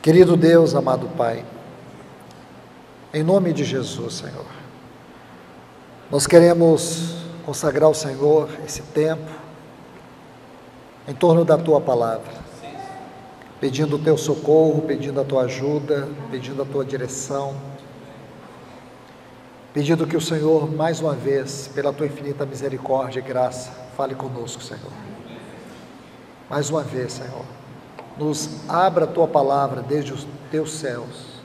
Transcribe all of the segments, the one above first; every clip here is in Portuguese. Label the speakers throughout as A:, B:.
A: Querido Deus, amado Pai, em nome de Jesus, Senhor, nós queremos consagrar ao Senhor esse tempo em torno da tua palavra, pedindo o teu socorro, pedindo a tua ajuda, pedindo a tua direção, pedindo que o Senhor, mais uma vez, pela tua infinita misericórdia e graça, fale conosco, Senhor. Mais uma vez, Senhor, nos abra a tua palavra desde os teus céus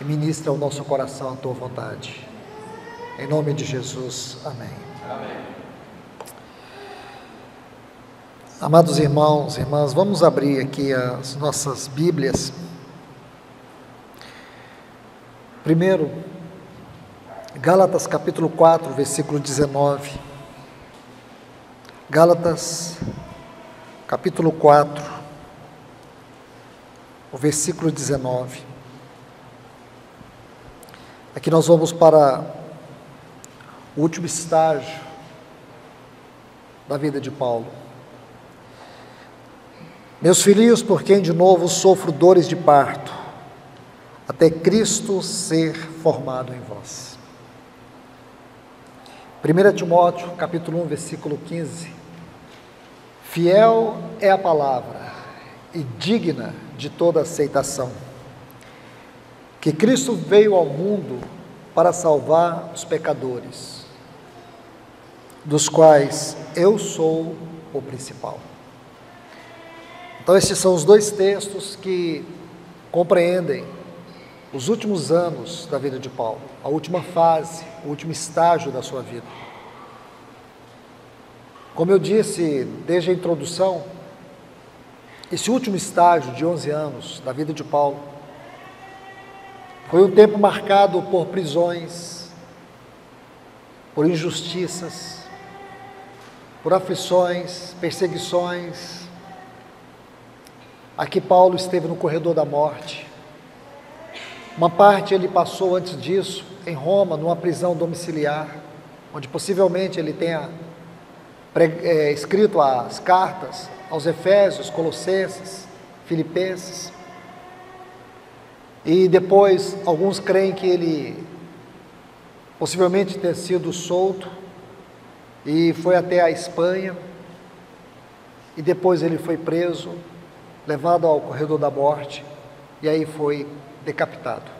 A: e ministra ao nosso coração a tua vontade. Em nome de Jesus, amém. amém. Amados irmãos, irmãs, vamos abrir aqui as nossas Bíblias. Primeiro, Gálatas capítulo 4, versículo 19. Gálatas capítulo 4, o versículo 19. Aqui nós vamos para o último estágio da vida de Paulo. Meus filhinhos, por quem de novo sofro dores de parto, até Cristo ser formado em vós. 1 Timóteo, capítulo 1, versículo 15. Fiel é a palavra e digna de toda aceitação que Cristo veio ao mundo para salvar os pecadores, dos quais eu sou o principal. Então, esses são os dois textos que compreendem os últimos anos da vida de Paulo, a última fase, o último estágio da sua vida. Como eu disse desde a introdução, esse último estágio de 11 anos da vida de Paulo foi um tempo marcado por prisões, por injustiças, por aflições, perseguições. Aqui Paulo esteve no corredor da morte. Uma parte ele passou antes disso em Roma, numa prisão domiciliar, onde possivelmente ele tenha é, escrito as cartas aos Efésios, Colossenses, Filipenses. E depois, alguns creem que ele possivelmente tenha sido solto e foi até a Espanha. E depois ele foi preso, levado ao corredor da morte e aí foi decapitado.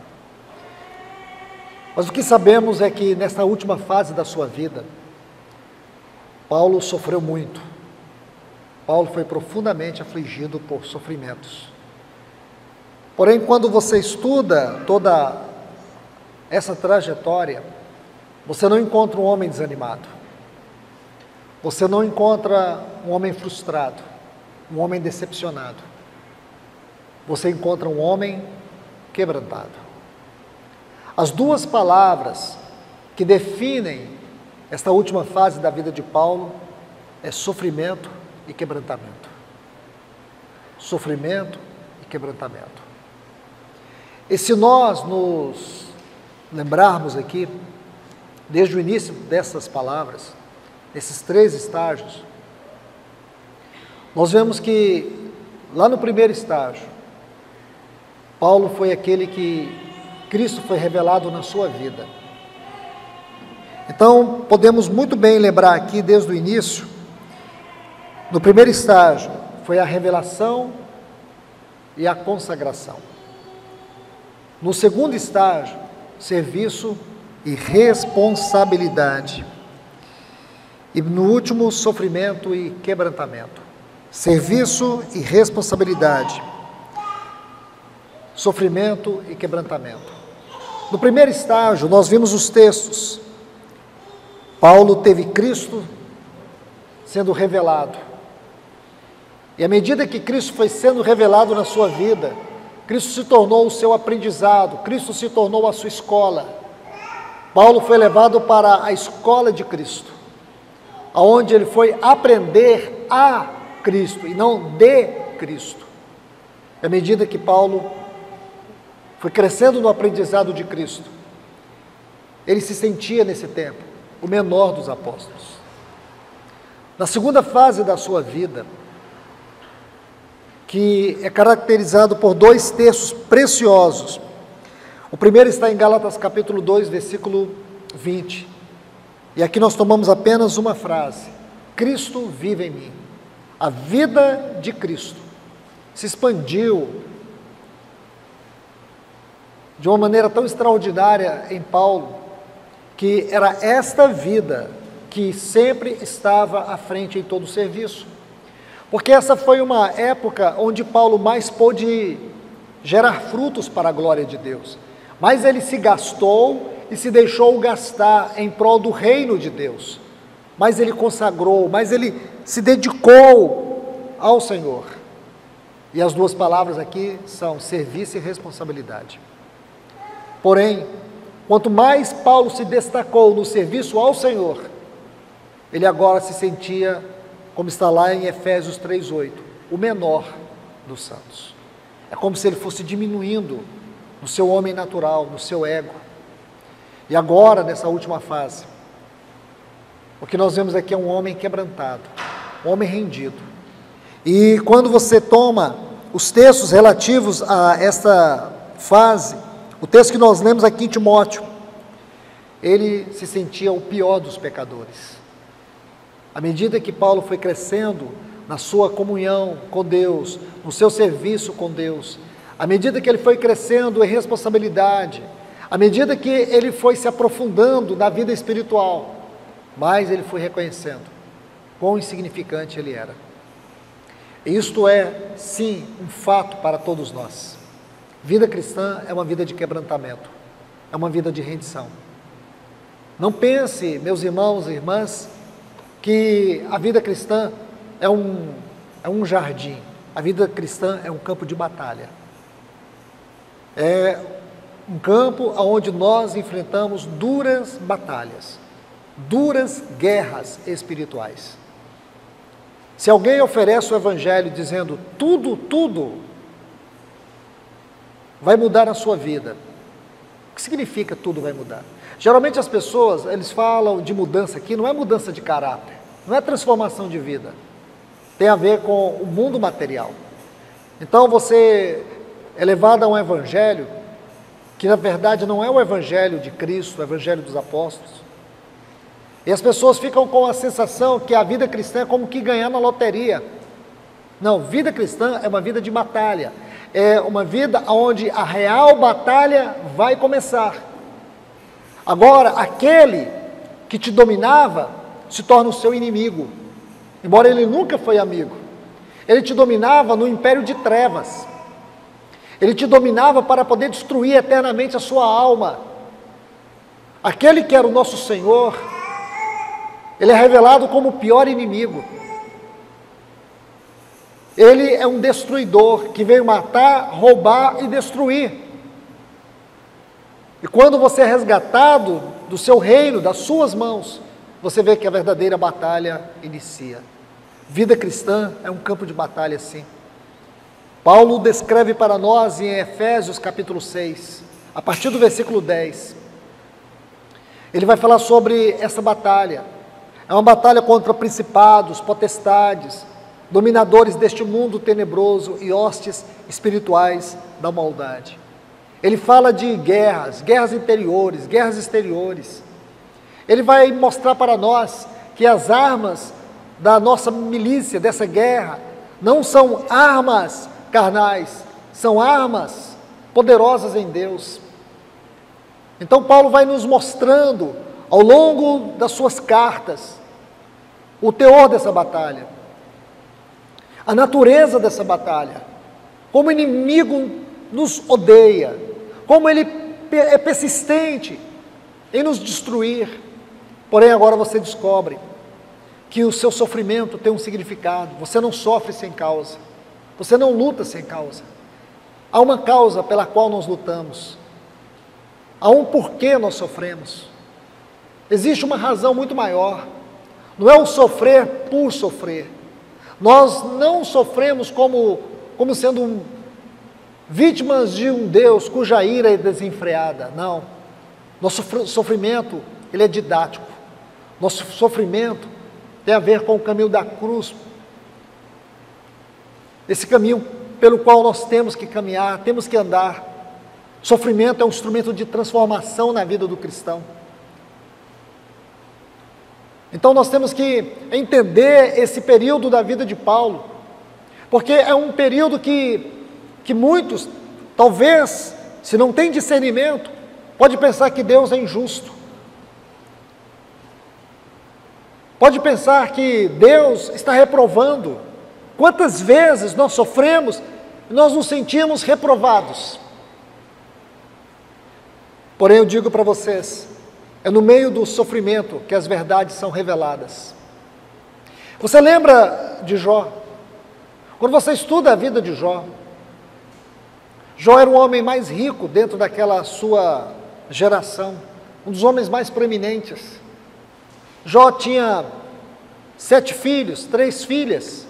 A: Mas o que sabemos é que nessa última fase da sua vida, Paulo sofreu muito. Paulo foi profundamente afligido por sofrimentos. Porém, quando você estuda toda essa trajetória, você não encontra um homem desanimado. Você não encontra um homem frustrado, um homem decepcionado. Você encontra um homem quebrantado. As duas palavras que definem esta última fase da vida de Paulo é sofrimento e quebrantamento. Sofrimento e quebrantamento. E se nós nos lembrarmos aqui, desde o início dessas palavras, esses três estágios, nós vemos que lá no primeiro estágio, Paulo foi aquele que Cristo foi revelado na sua vida. Então, podemos muito bem lembrar aqui desde o início, no primeiro estágio, foi a revelação e a consagração. No segundo estágio, serviço e responsabilidade. E no último, sofrimento e quebrantamento. Serviço e responsabilidade. Sofrimento e quebrantamento. No primeiro estágio, nós vimos os textos. Paulo teve Cristo sendo revelado. E à medida que Cristo foi sendo revelado na sua vida, Cristo se tornou o seu aprendizado, Cristo se tornou a sua escola. Paulo foi levado para a escola de Cristo, aonde ele foi aprender a Cristo e não de Cristo. E à medida que Paulo foi crescendo no aprendizado de Cristo, ele se sentia nesse tempo o menor dos apóstolos. Na segunda fase da sua vida, que é caracterizado por dois textos preciosos. O primeiro está em Gálatas capítulo 2, versículo 20. E aqui nós tomamos apenas uma frase: Cristo vive em mim. A vida de Cristo se expandiu de uma maneira tão extraordinária em Paulo, que era esta vida que sempre estava à frente em todo o serviço. Porque essa foi uma época onde Paulo mais pôde gerar frutos para a glória de Deus. Mas ele se gastou e se deixou gastar em prol do reino de Deus. Mas ele consagrou, mas ele se dedicou ao Senhor. E as duas palavras aqui são serviço e responsabilidade. Porém, quanto mais Paulo se destacou no serviço ao Senhor, ele agora se sentia, como está lá em Efésios 3:8, o menor dos santos. É como se ele fosse diminuindo no seu homem natural, no seu ego. E agora, nessa última fase, o que nós vemos aqui é um homem quebrantado, um homem rendido. E quando você toma os textos relativos a esta fase, o texto que nós lemos aqui em Timóteo, ele se sentia o pior dos pecadores. À medida que Paulo foi crescendo na sua comunhão com Deus, no seu serviço com Deus, à medida que ele foi crescendo em responsabilidade, à medida que ele foi se aprofundando na vida espiritual, mais ele foi reconhecendo quão insignificante ele era. Isto é, sim, um fato para todos nós. Vida cristã é uma vida de quebrantamento, é uma vida de rendição. Não pense, meus irmãos e irmãs, que a vida cristã é um, é um jardim, a vida cristã é um campo de batalha. É um campo onde nós enfrentamos duras batalhas, duras guerras espirituais. Se alguém oferece o Evangelho dizendo tudo, tudo vai mudar a sua vida. O que significa tudo vai mudar? Geralmente as pessoas, eles falam de mudança aqui, não é mudança de caráter, não é transformação de vida. Tem a ver com o mundo material. Então você é levado a um evangelho que na verdade não é o evangelho de Cristo, o evangelho dos apóstolos. E as pessoas ficam com a sensação que a vida cristã é como que ganhar na loteria. Não, vida cristã é uma vida de batalha, é uma vida onde a real batalha vai começar. Agora, aquele que te dominava se torna o seu inimigo, embora ele nunca foi amigo. Ele te dominava no império de trevas. Ele te dominava para poder destruir eternamente a sua alma. Aquele que era o nosso Senhor, ele é revelado como o pior inimigo. Ele é um destruidor que veio matar, roubar e destruir. E quando você é resgatado do seu reino, das suas mãos, você vê que a verdadeira batalha inicia. Vida cristã é um campo de batalha, sim. Paulo descreve para nós em Efésios capítulo 6, a partir do versículo 10. Ele vai falar sobre essa batalha. É uma batalha contra principados, potestades, dominadores deste mundo tenebroso e hostes espirituais da maldade. Ele fala de guerras, guerras interiores, guerras exteriores. Ele vai mostrar para nós que as armas da nossa milícia, dessa guerra, não são armas carnais, são armas poderosas em Deus. Então, Paulo vai nos mostrando, ao longo das suas cartas, o teor dessa batalha a natureza dessa batalha, como o inimigo nos odeia, como ele é persistente em nos destruir. Porém, agora você descobre que o seu sofrimento tem um significado, você não sofre sem causa, você não luta sem causa. Há uma causa pela qual nós lutamos, há um porquê nós sofremos. Existe uma razão muito maior, não é o sofrer por sofrer, nós não sofremos como, como sendo um, vítimas de um Deus cuja ira é desenfreada. Não. Nosso sofrimento, ele é didático. Nosso sofrimento tem a ver com o caminho da cruz. Esse caminho pelo qual nós temos que caminhar, temos que andar. Sofrimento é um instrumento de transformação na vida do cristão. Então nós temos que entender esse período da vida de Paulo, porque é um período que, que muitos, talvez, se não tem discernimento, pode pensar que Deus é injusto. Pode pensar que Deus está reprovando. Quantas vezes nós sofremos e nós nos sentimos reprovados? Porém, eu digo para vocês, é no meio do sofrimento que as verdades são reveladas. Você lembra de Jó? Quando você estuda a vida de Jó, Jó era o homem mais rico dentro daquela sua geração, um dos homens mais proeminentes. Jó tinha sete filhos, três filhas,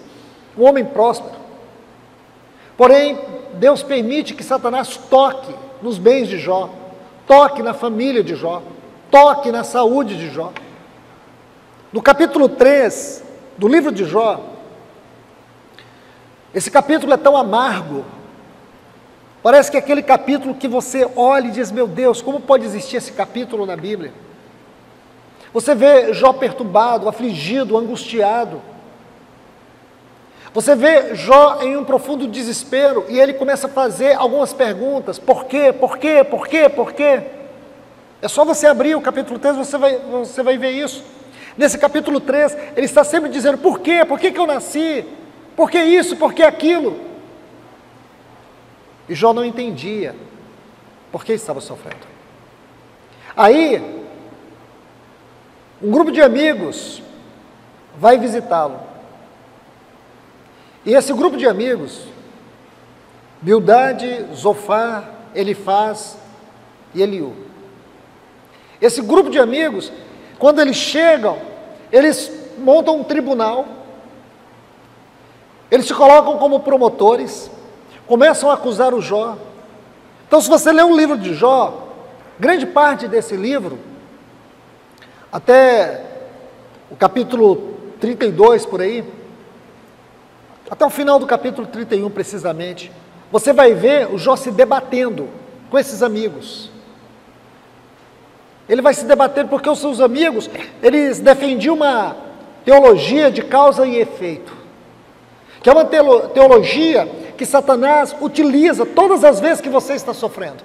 A: um homem próspero. Porém, Deus permite que Satanás toque nos bens de Jó, toque na família de Jó toque na saúde de Jó. No capítulo 3 do livro de Jó, esse capítulo é tão amargo, parece que é aquele capítulo que você olha e diz: Meu Deus, como pode existir esse capítulo na Bíblia? Você vê Jó perturbado, afligido, angustiado. Você vê Jó em um profundo desespero e ele começa a fazer algumas perguntas: por quê, por quê, por quê, por quê? É só você abrir o capítulo 3, você vai, você vai ver isso. Nesse capítulo 3, ele está sempre dizendo: por quê? Por que, que eu nasci? Por que isso? Por que aquilo? E Jó não entendia por que estava sofrendo. Aí, um grupo de amigos vai visitá-lo. E esse grupo de amigos, Bildade, Zofar, Elifaz e Eliú, esse grupo de amigos, quando eles chegam, eles montam um tribunal, eles se colocam como promotores, começam a acusar o Jó. Então, se você ler o livro de Jó, grande parte desse livro, até o capítulo 32 por aí, até o final do capítulo 31 precisamente, você vai ver o Jó se debatendo com esses amigos. Ele vai se debater porque os seus amigos, eles defendiam uma teologia de causa e efeito. Que é uma teologia que Satanás utiliza todas as vezes que você está sofrendo.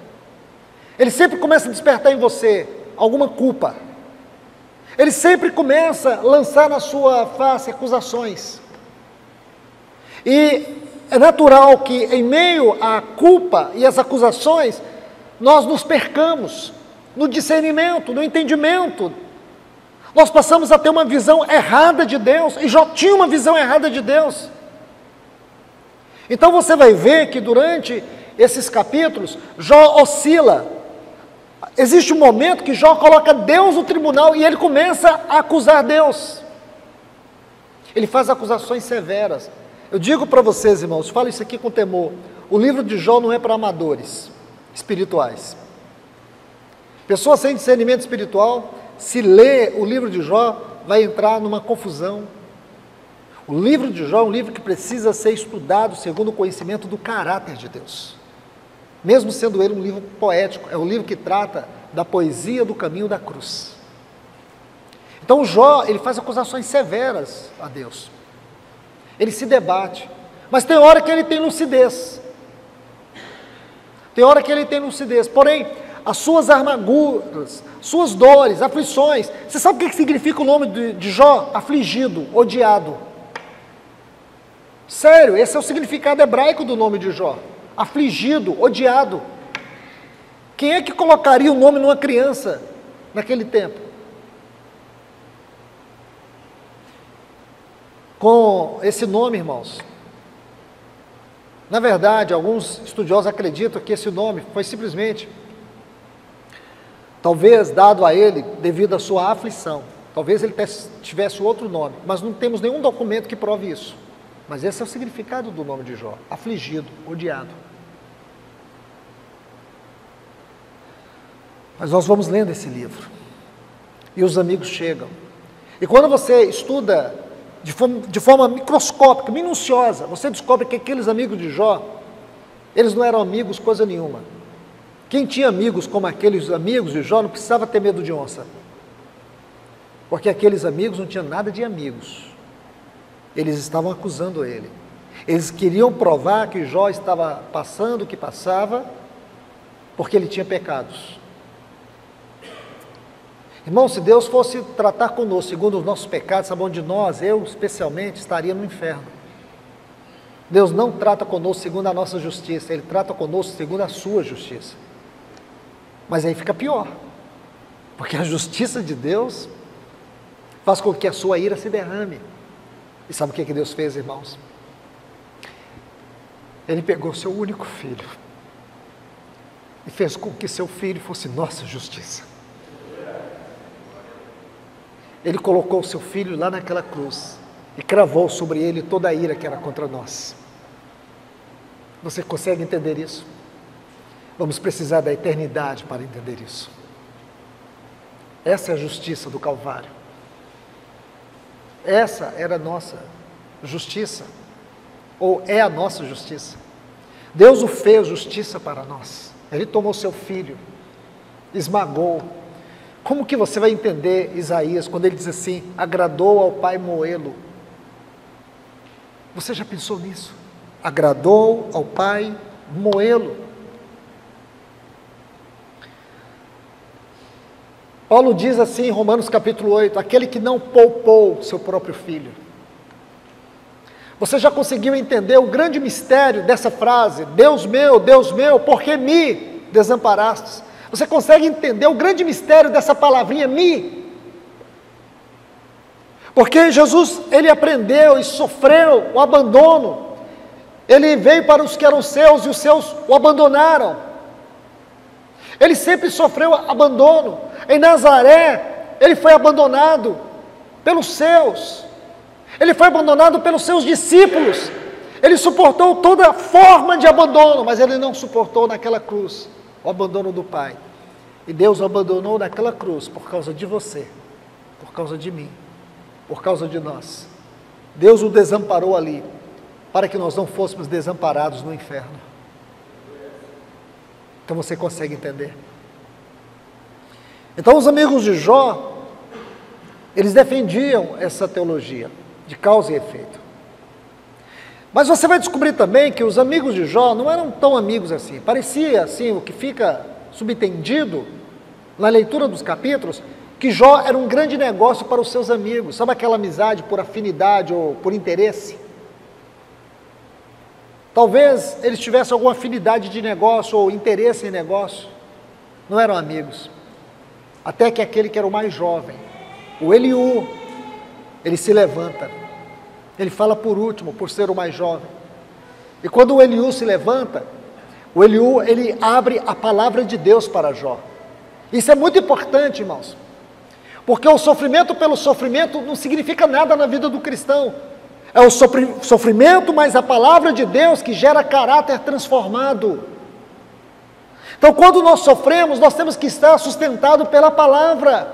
A: Ele sempre começa a despertar em você alguma culpa. Ele sempre começa a lançar na sua face acusações. E é natural que, em meio à culpa e às acusações, nós nos percamos no discernimento, no entendimento. Nós passamos a ter uma visão errada de Deus, e Jó tinha uma visão errada de Deus. Então você vai ver que durante esses capítulos, Jó oscila. Existe um momento que Jó coloca Deus no tribunal e ele começa a acusar Deus. Ele faz acusações severas. Eu digo para vocês, irmãos, falo isso aqui com temor: o livro de Jó não é para amadores espirituais. Pessoa sem discernimento espiritual, se lê o livro de Jó, vai entrar numa confusão. O livro de Jó é um livro que precisa ser estudado segundo o conhecimento do caráter de Deus. Mesmo sendo ele um livro poético, é um livro que trata da poesia do caminho da cruz. Então Jó, ele faz acusações severas a Deus. Ele se debate. Mas tem hora que ele tem lucidez. Tem hora que ele tem lucidez. Porém, as suas amarguras, suas dores, aflições. Você sabe o que significa o nome de Jó? Afligido, odiado. Sério, esse é o significado hebraico do nome de Jó. Afligido, odiado. Quem é que colocaria o nome numa criança naquele tempo? Com esse nome, irmãos. Na verdade, alguns estudiosos acreditam que esse nome foi simplesmente Talvez dado a ele devido à sua aflição. Talvez ele tivesse outro nome, mas não temos nenhum documento que prove isso. Mas esse é o significado do nome de Jó: afligido, odiado. Mas nós vamos lendo esse livro. E os amigos chegam. E quando você estuda de forma, de forma microscópica, minuciosa, você descobre que aqueles amigos de Jó Eles não eram amigos, coisa nenhuma. Quem tinha amigos como aqueles amigos de Jó não precisava ter medo de onça. Porque aqueles amigos não tinham nada de amigos. Eles estavam acusando ele. Eles queriam provar que Jó estava passando o que passava, porque ele tinha pecados. Irmão, se Deus fosse tratar conosco segundo os nossos pecados, sabe onde nós, eu especialmente, estaria no inferno. Deus não trata conosco segundo a nossa justiça, Ele trata conosco segundo a sua justiça. Mas aí fica pior, porque a justiça de Deus faz com que a sua ira se derrame. E sabe o que, que Deus fez, irmãos? Ele pegou seu único filho e fez com que seu filho fosse nossa justiça. Ele colocou seu filho lá naquela cruz e cravou sobre ele toda a ira que era contra nós. Você consegue entender isso? Vamos precisar da eternidade para entender isso. Essa é a justiça do Calvário. Essa era a nossa justiça, ou é a nossa justiça. Deus o fez justiça para nós. Ele tomou seu filho, esmagou. Como que você vai entender Isaías quando ele diz assim: agradou ao pai moê-lo? Você já pensou nisso? Agradou ao pai moê-lo. Paulo diz assim em Romanos capítulo 8: aquele que não poupou seu próprio filho. Você já conseguiu entender o grande mistério dessa frase? Deus meu, Deus meu, por que me desamparastes? Você consegue entender o grande mistério dessa palavrinha me? Porque Jesus, ele aprendeu e sofreu o abandono. Ele veio para os que eram seus e os seus o abandonaram. Ele sempre sofreu abandono. Em Nazaré, ele foi abandonado pelos seus. Ele foi abandonado pelos seus discípulos. Ele suportou toda forma de abandono, mas ele não suportou naquela cruz o abandono do Pai. E Deus o abandonou naquela cruz por causa de você, por causa de mim, por causa de nós. Deus o desamparou ali, para que nós não fôssemos desamparados no inferno. Então você consegue entender? Então os amigos de Jó, eles defendiam essa teologia de causa e efeito. Mas você vai descobrir também que os amigos de Jó não eram tão amigos assim. Parecia assim, o que fica subentendido na leitura dos capítulos, que Jó era um grande negócio para os seus amigos. Sabe aquela amizade por afinidade ou por interesse? Talvez eles tivessem alguma afinidade de negócio ou interesse em negócio. Não eram amigos. Até que aquele que era o mais jovem, o Eliú, ele se levanta. Ele fala por último, por ser o mais jovem. E quando o Eliú se levanta, o Eliú, ele abre a palavra de Deus para Jó. Isso é muito importante, irmãos. Porque o sofrimento pelo sofrimento não significa nada na vida do cristão. É o sofrimento mais a palavra de Deus que gera caráter transformado. Então, quando nós sofremos, nós temos que estar sustentado pela palavra.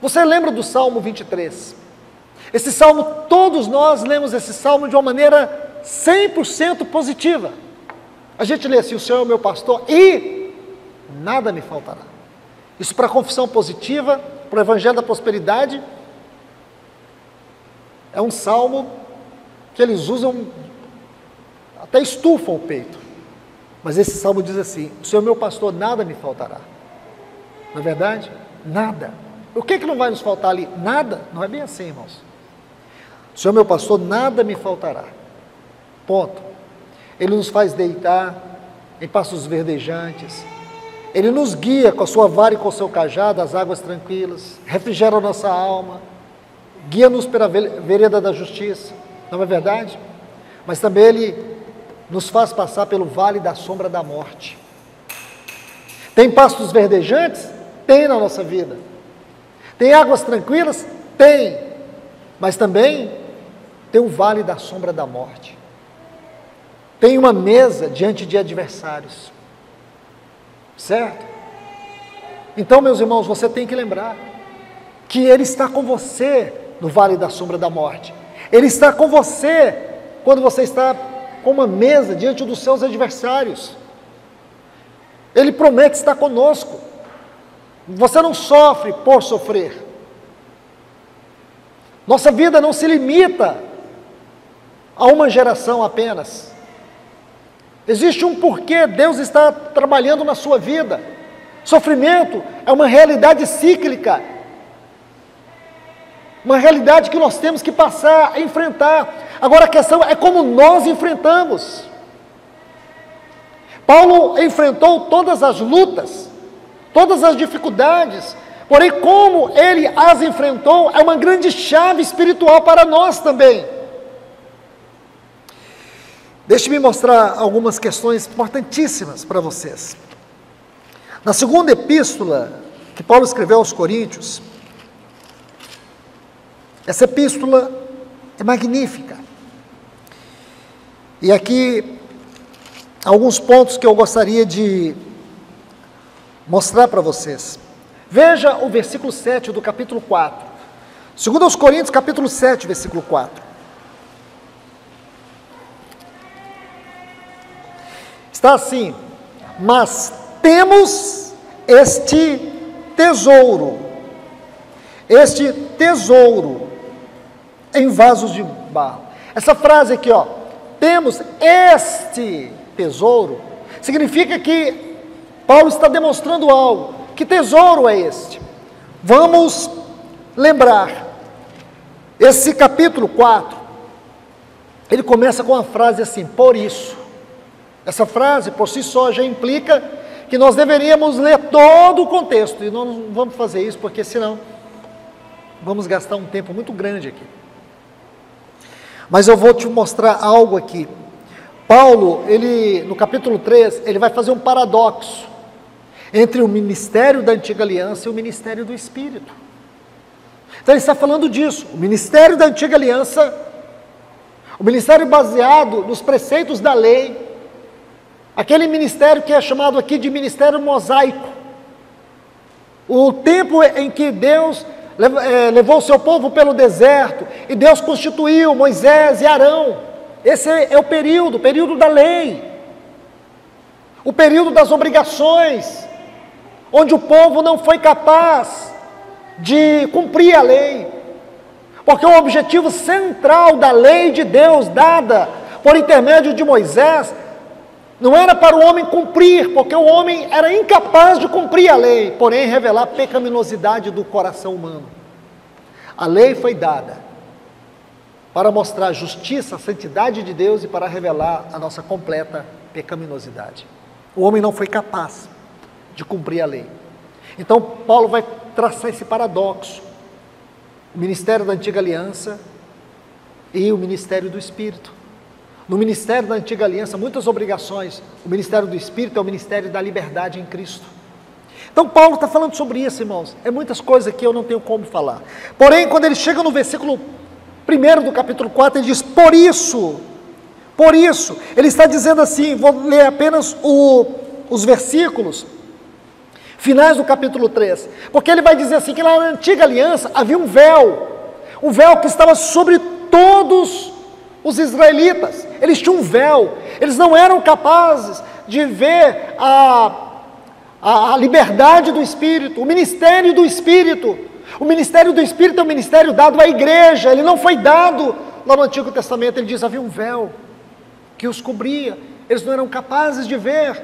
A: Você lembra do Salmo 23? Esse salmo, todos nós lemos esse salmo de uma maneira 100% positiva. A gente lê assim: O Senhor é o meu pastor e nada me faltará. Isso para a confissão positiva, para o evangelho da prosperidade, é um salmo que eles usam, até estufam o peito. Mas esse salmo diz assim: O Senhor meu pastor, nada me faltará. Não é verdade? Nada. O que, é que não vai nos faltar ali? Nada. Não é bem assim, irmãos. O Senhor meu pastor, nada me faltará. Ponto. Ele nos faz deitar em passos verdejantes. Ele nos guia com a sua vara e com o seu cajado, as águas tranquilas, refrigera a nossa alma guia-nos pela vereda da justiça, não é verdade? Mas também Ele nos faz passar pelo vale da sombra da morte. Tem pastos verdejantes? Tem na nossa vida. Tem águas tranquilas? Tem. Mas também tem o vale da sombra da morte. Tem uma mesa diante de adversários. Certo? Então, meus irmãos, você tem que lembrar que Ele está com você no vale da sombra da morte. Ele está com você quando você está com uma mesa diante dos seus adversários. Ele promete estar conosco. Você não sofre por sofrer. Nossa vida não se limita a uma geração apenas. Existe um porquê Deus está trabalhando na sua vida. Sofrimento é uma realidade cíclica, uma realidade que nós temos que passar enfrentar. Agora a questão é como nós enfrentamos. Paulo enfrentou todas as lutas, todas as dificuldades, porém, como ele as enfrentou, é uma grande chave espiritual para nós também. Deixe-me mostrar algumas questões importantíssimas para vocês. Na segunda epístola que Paulo escreveu aos Coríntios, essa epístola é magnífica. E aqui alguns pontos que eu gostaria de mostrar para vocês. Veja o versículo 7 do capítulo 4. Segundo aos Coríntios, capítulo 7, versículo 4. Está assim: "Mas temos este tesouro, este tesouro em vasos de barro. Essa frase aqui, ó, temos este tesouro, significa que Paulo está demonstrando algo. Que tesouro é este? Vamos lembrar, esse capítulo 4, ele começa com uma frase assim: por isso. Essa frase por si só já implica que nós deveríamos ler todo o contexto, e nós não vamos fazer isso porque senão vamos gastar um tempo muito grande aqui. Mas eu vou te mostrar algo aqui. Paulo, ele no capítulo 3, ele vai fazer um paradoxo entre o ministério da antiga aliança e o ministério do Espírito. Então ele está falando disso. O ministério da antiga aliança, o ministério baseado nos preceitos da lei, aquele ministério que é chamado aqui de ministério mosaico. O tempo em que Deus levou o seu povo pelo deserto, e Deus constituiu Moisés e Arão. Esse é o período, o período da lei, o período das obrigações, onde o povo não foi capaz de cumprir a lei, porque o objetivo central da lei de Deus dada por intermédio de Moisés não era para o homem cumprir, porque o homem era incapaz de cumprir a lei, porém revelar a pecaminosidade do coração humano. A lei foi dada para mostrar a justiça, a santidade de Deus e para revelar a nossa completa pecaminosidade. O homem não foi capaz de cumprir a lei. Então, Paulo vai traçar esse paradoxo: o ministério da antiga aliança e o ministério do Espírito. No ministério da antiga aliança, muitas obrigações. O ministério do Espírito é o ministério da liberdade em Cristo. Então, Paulo está falando sobre isso, irmãos. É muitas coisas que eu não tenho como falar. Porém, quando ele chega no versículo 1 do capítulo 4, ele diz: Por isso, por isso, ele está dizendo assim, vou ler apenas o, os versículos finais do capítulo 3, porque ele vai dizer assim: que lá na antiga aliança havia um véu, um véu que estava sobre todos os israelitas, eles tinham um véu, eles não eram capazes de ver a, a, a liberdade do Espírito, o ministério do Espírito. O ministério do Espírito é um ministério dado à igreja, ele não foi dado lá no Antigo Testamento. Ele diz: havia um véu que os cobria, eles não eram capazes de ver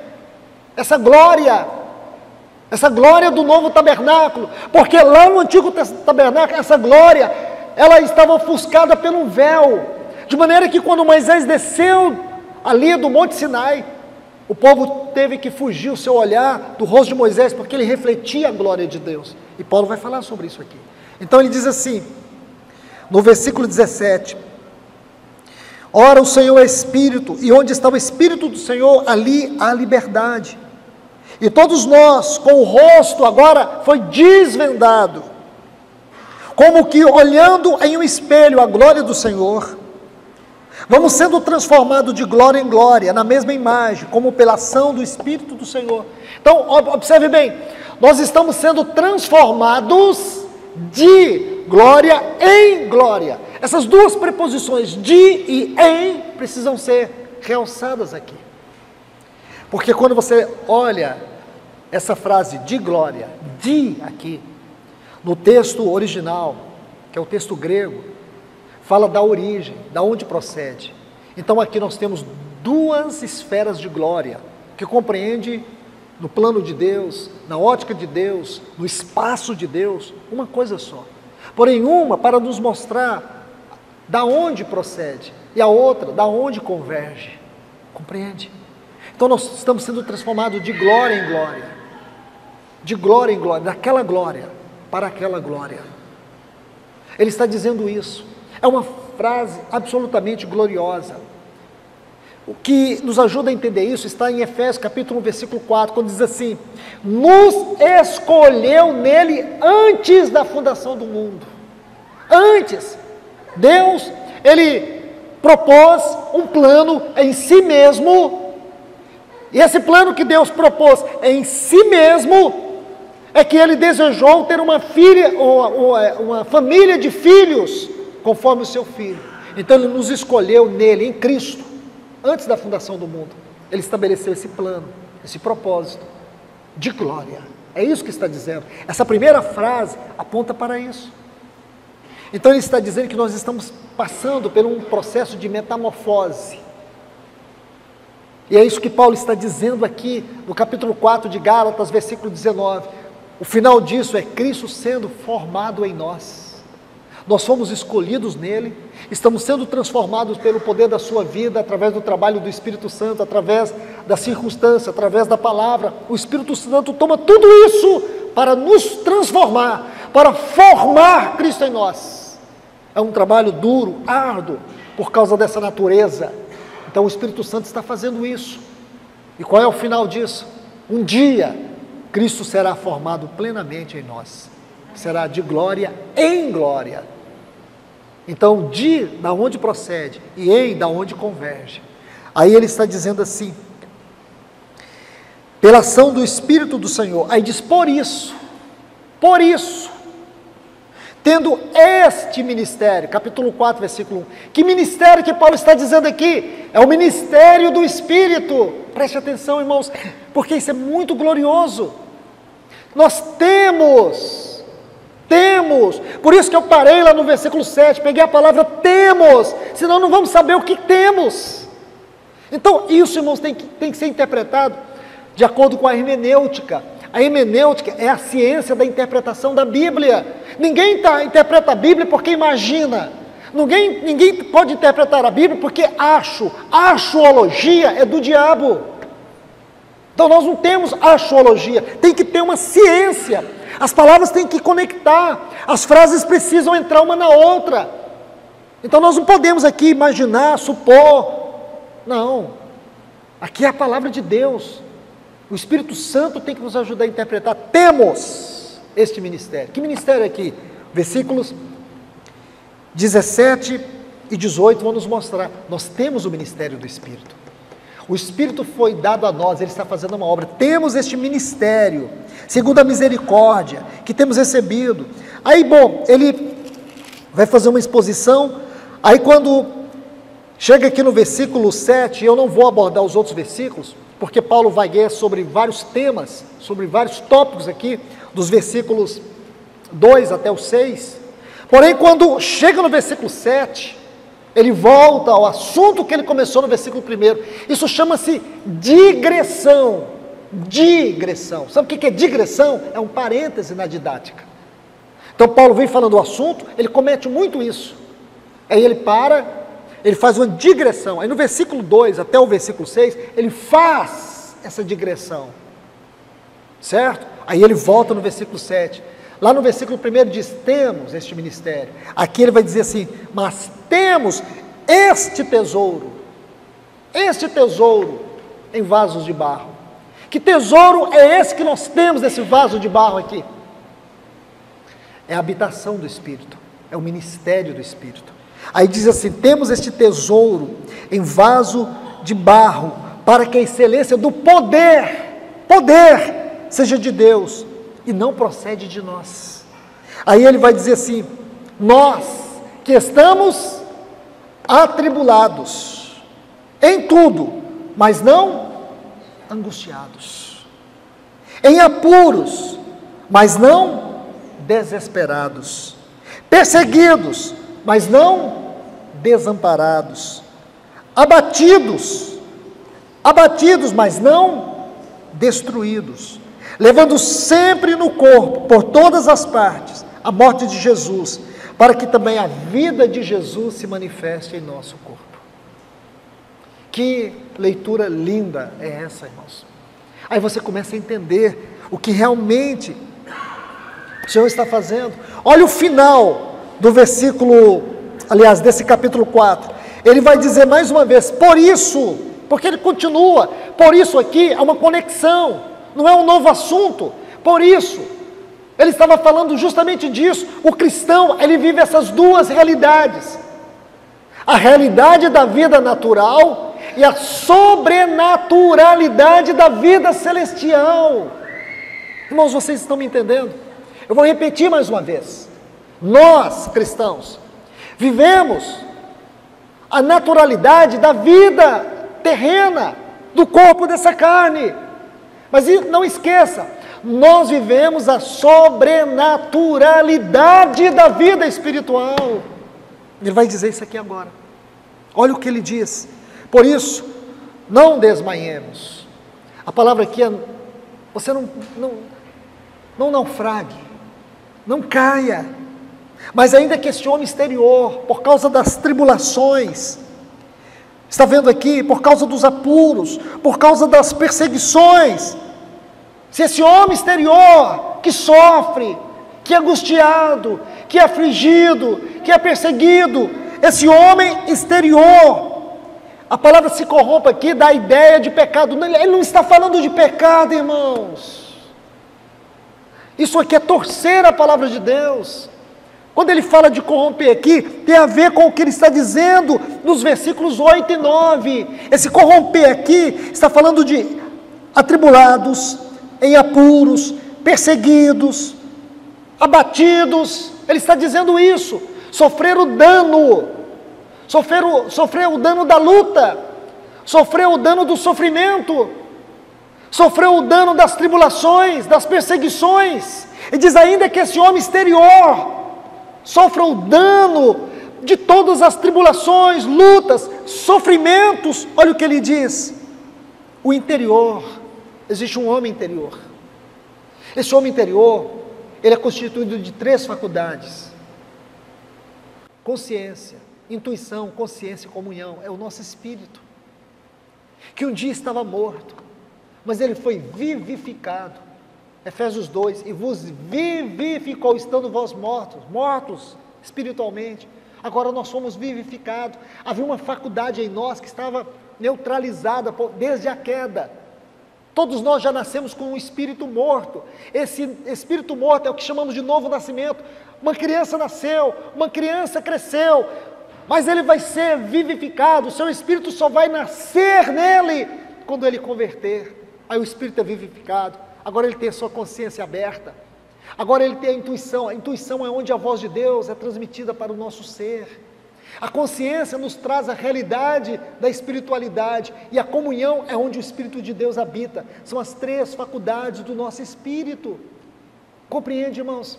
A: essa glória, essa glória do novo tabernáculo, porque lá no Antigo Tabernáculo, essa glória, ela estava ofuscada pelo véu, de maneira que quando Moisés desceu ali do Monte Sinai, o povo teve que fugir o seu olhar do rosto de Moisés, porque ele refletia a glória de Deus. E Paulo vai falar sobre isso aqui. Então ele diz assim, no versículo 17: Ora, o Senhor é Espírito, e onde está o Espírito do Senhor, ali há liberdade. E todos nós, com o rosto agora foi desvendado, como que olhando em um espelho a glória do Senhor, Vamos sendo transformados de glória em glória, na mesma imagem, como pela ação do Espírito do Senhor. Então, observe bem, nós estamos sendo transformados de glória em glória. Essas duas preposições, de e em, precisam ser realçadas aqui. Porque quando você olha essa frase de glória, de aqui, no texto original, que é o texto grego, fala da origem, da onde procede. Então aqui nós temos duas esferas de glória, que compreende no plano de Deus, na ótica de Deus, no espaço de Deus, uma coisa só. Porém, uma para nos mostrar da onde procede e a outra da onde converge. Compreende? Então nós estamos sendo transformados de glória em glória. De glória em glória, daquela glória para aquela glória. Ele está dizendo isso. É uma frase absolutamente gloriosa. O que nos ajuda a entender isso está em Efésios capítulo 1, versículo 4, quando diz assim: Nos escolheu nele antes da fundação do mundo. Antes. Deus, ele propôs um plano em si mesmo. E esse plano que Deus propôs em si mesmo é que ele desejou ter uma filha, é, uma família de filhos, conforme o seu filho. Então ele nos escolheu nele, em Cristo antes da fundação do mundo, ele estabeleceu esse plano, esse propósito de glória. É isso que está dizendo. Essa primeira frase aponta para isso. Então ele está dizendo que nós estamos passando por um processo de metamorfose. E é isso que Paulo está dizendo aqui no capítulo 4 de Gálatas, versículo 19. O final disso é Cristo sendo formado em nós. Nós fomos escolhidos nele, estamos sendo transformados pelo poder da sua vida, através do trabalho do Espírito Santo, através da circunstância, através da palavra. O Espírito Santo toma tudo isso para nos transformar, para formar Cristo em nós. É um trabalho duro, árduo, por causa dessa natureza. Então o Espírito Santo está fazendo isso. E qual é o final disso? Um dia, Cristo será formado plenamente em nós será de glória em glória. Então, de da onde procede e em da onde converge. Aí ele está dizendo assim: pela ação do Espírito do Senhor. Aí diz: por isso, por isso, tendo este ministério, capítulo 4, versículo 1. Que ministério que Paulo está dizendo aqui? É o ministério do Espírito. Preste atenção, irmãos, porque isso é muito glorioso. Nós temos temos. Por isso que eu parei lá no versículo 7, peguei a palavra temos, senão não vamos saber o que temos. Então, isso, irmãos, tem que, tem que ser interpretado de acordo com a hermenêutica. A hermenêutica é a ciência da interpretação da Bíblia. Ninguém tá, interpreta a Bíblia porque imagina. Ninguém, ninguém pode interpretar a Bíblia porque acho. Achoologia é do diabo. Então nós não temos achoologia, tem que ter uma ciência as palavras têm que conectar, as frases precisam entrar uma na outra. Então nós não podemos aqui imaginar, supor. Não. Aqui é a palavra de Deus. O Espírito Santo tem que nos ajudar a interpretar. Temos este ministério. Que ministério aqui? Versículos 17 e 18 vão nos mostrar. Nós temos o ministério do Espírito. O Espírito foi dado a nós, ele está fazendo uma obra. Temos este ministério, segundo a misericórdia que temos recebido. Aí, bom, ele vai fazer uma exposição. Aí, quando chega aqui no versículo 7, eu não vou abordar os outros versículos, porque Paulo vai guiar sobre vários temas, sobre vários tópicos aqui, dos versículos 2 até o 6. Porém, quando chega no versículo 7, ele volta ao assunto que ele começou no versículo 1. Isso chama-se digressão. Digressão. Sabe o que é digressão? É um parêntese na didática. Então, Paulo vem falando o assunto, ele comete muito isso. Aí ele para, ele faz uma digressão. Aí no versículo 2 até o versículo 6, ele faz essa digressão. Certo? Aí ele volta no versículo 7. Lá no versículo 1 diz: temos este ministério. Aqui ele vai dizer assim: mas temos este tesouro, este tesouro em vasos de barro. Que tesouro é esse que nós temos nesse vaso de barro aqui? É a habitação do Espírito, é o ministério do Espírito. Aí diz assim: temos este tesouro em vaso de barro, para que a excelência do poder, poder, seja de Deus e não procede de nós. Aí ele vai dizer assim: nós que estamos atribulados, Em tudo, mas não angustiados. Em apuros, mas não desesperados. Perseguidos, mas não desamparados. Abatidos, abatidos, mas não destruídos. Levando sempre no corpo, por todas as partes, a morte de Jesus, para que também a vida de Jesus se manifeste em nosso corpo. Que leitura linda é essa, irmãos? Aí você começa a entender o que realmente o Senhor está fazendo. Olha o final do versículo, aliás, desse capítulo 4. Ele vai dizer mais uma vez: por isso, porque ele continua, por isso aqui é uma conexão, não é um novo assunto. Por isso, ele estava falando justamente disso. O cristão, ele vive essas duas realidades: a realidade da vida natural e a sobrenaturalidade da vida celestial. Irmãos, vocês estão me entendendo? Eu vou repetir mais uma vez. Nós, cristãos, vivemos a naturalidade da vida terrena, do corpo dessa carne. Mas não esqueça, nós vivemos a sobrenaturalidade da vida espiritual. Ele vai dizer isso aqui agora. Olha o que ele diz. Por isso, não desmaiemos. A palavra aqui é: você não, não, não naufrague, não caia. Mas ainda que este homem exterior, por causa das tribulações, está vendo aqui, por causa dos apuros, por causa das perseguições, se esse homem exterior que sofre, que é angustiado, que é afligido, que é perseguido, esse homem exterior, a palavra se corrompe aqui dá a ideia de pecado. Ele não está falando de pecado, irmãos. Isso aqui é torcer a palavra de Deus. Quando ele fala de corromper aqui, tem a ver com o que ele está dizendo nos versículos 8 e 9. Esse corromper aqui está falando de atribulados, em apuros, perseguidos, abatidos. Ele está dizendo isso. Sofrer o dano, sofrer o, sofrer o dano da luta, sofrer o dano do sofrimento, sofrer o dano das tribulações, das perseguições. E diz ainda que esse homem exterior sofra o dano de todas as tribulações, lutas, sofrimentos. Olha o que ele diz: o interior Existe um homem interior. Esse homem interior, ele é constituído de três faculdades: consciência, intuição, consciência e comunhão. É o nosso espírito, que um dia estava morto, mas ele foi vivificado. Efésios 2: E vos vivificou, estando vós mortos, mortos espiritualmente. Agora nós somos vivificados. Havia uma faculdade em nós que estava neutralizada desde a queda. Todos nós já nascemos com um espírito morto. Esse espírito morto é o que chamamos de novo nascimento. Uma criança nasceu, uma criança cresceu, mas ele vai ser vivificado. O seu espírito só vai nascer nele quando ele converter. Aí o espírito é vivificado. Agora ele tem a sua consciência aberta. Agora ele tem a intuição. A intuição é onde a voz de Deus é transmitida para o nosso ser. A consciência nos traz a realidade da espiritualidade e a comunhão é onde o Espírito de Deus habita. São as três faculdades do nosso espírito. Compreende, irmãos?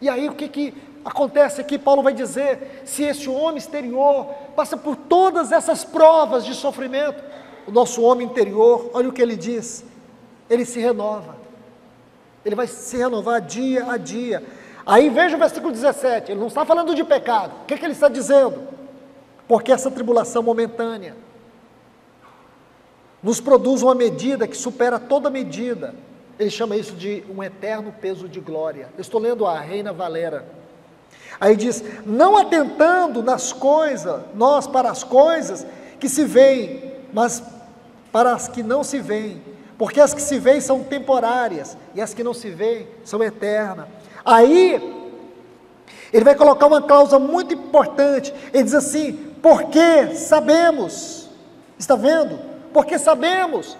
A: E aí o que, que acontece aqui? Paulo vai dizer: se esse homem exterior passa por todas essas provas de sofrimento, o nosso homem interior, olha o que ele diz, ele se renova. Ele vai se renovar dia a dia Aí veja o versículo 17, ele não está falando de pecado. O que, que ele está dizendo? Porque essa tribulação momentânea nos produz uma medida que supera toda medida. Ele chama isso de um eterno peso de glória. Eu estou lendo a Reina Valera. Aí diz: não atentando nas coisas, nós para as coisas que se veem, mas para as que não se veem, porque as que se veem são temporárias e as que não se veem são eternas. Aí, ele vai colocar uma cláusula muito importante. Ele diz assim: porque sabemos, está vendo? Porque sabemos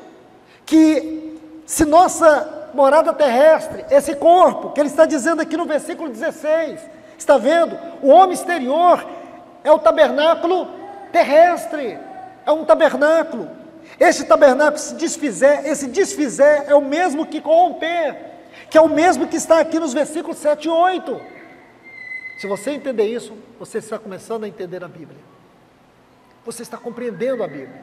A: que se nossa morada terrestre, esse corpo, que ele está dizendo aqui no versículo 16, está vendo? O homem exterior é o tabernáculo terrestre. é um tabernáculo. Esse tabernáculo se desfizer, esse desfizer é o mesmo que corromper, que é o mesmo que está aqui nos versículos 7 e 8. Se você entender isso, você está começando a entender a Bíblia. Você está compreendendo a Bíblia.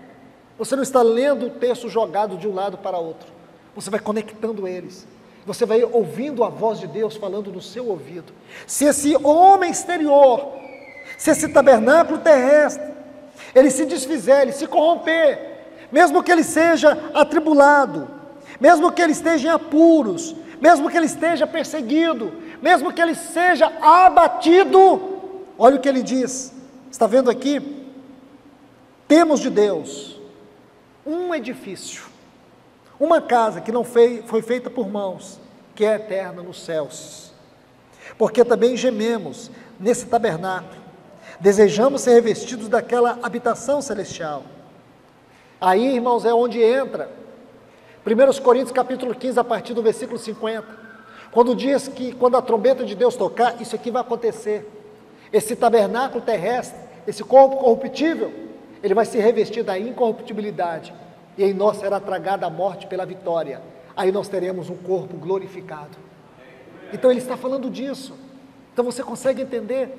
A: Você não está lendo o texto jogado de um lado para outro. Você vai conectando eles. Você vai ouvindo a voz de Deus falando no seu ouvido. Se esse homem exterior, se esse tabernáculo terrestre, ele se desfizer, ele se corromper, mesmo que ele seja atribulado, mesmo que ele esteja em apuros, mesmo que ele esteja perseguido, mesmo que ele seja abatido, olha o que ele diz, está vendo aqui? Temos de Deus um edifício, uma casa que não foi, foi feita por mãos, que é eterna nos céus. Porque também gememos nesse tabernáculo, desejamos ser revestidos daquela habitação celestial. Aí, irmãos, é onde entra 1 Coríntios capítulo 15, a partir do versículo 50. Quando diz que quando a trombeta de Deus tocar, isso aqui vai acontecer. Esse tabernáculo terrestre, esse corpo corruptível, ele vai se revestir da incorruptibilidade, e em nós será tragada a morte pela vitória. Aí nós teremos um corpo glorificado. Então ele está falando disso. Então você consegue entender?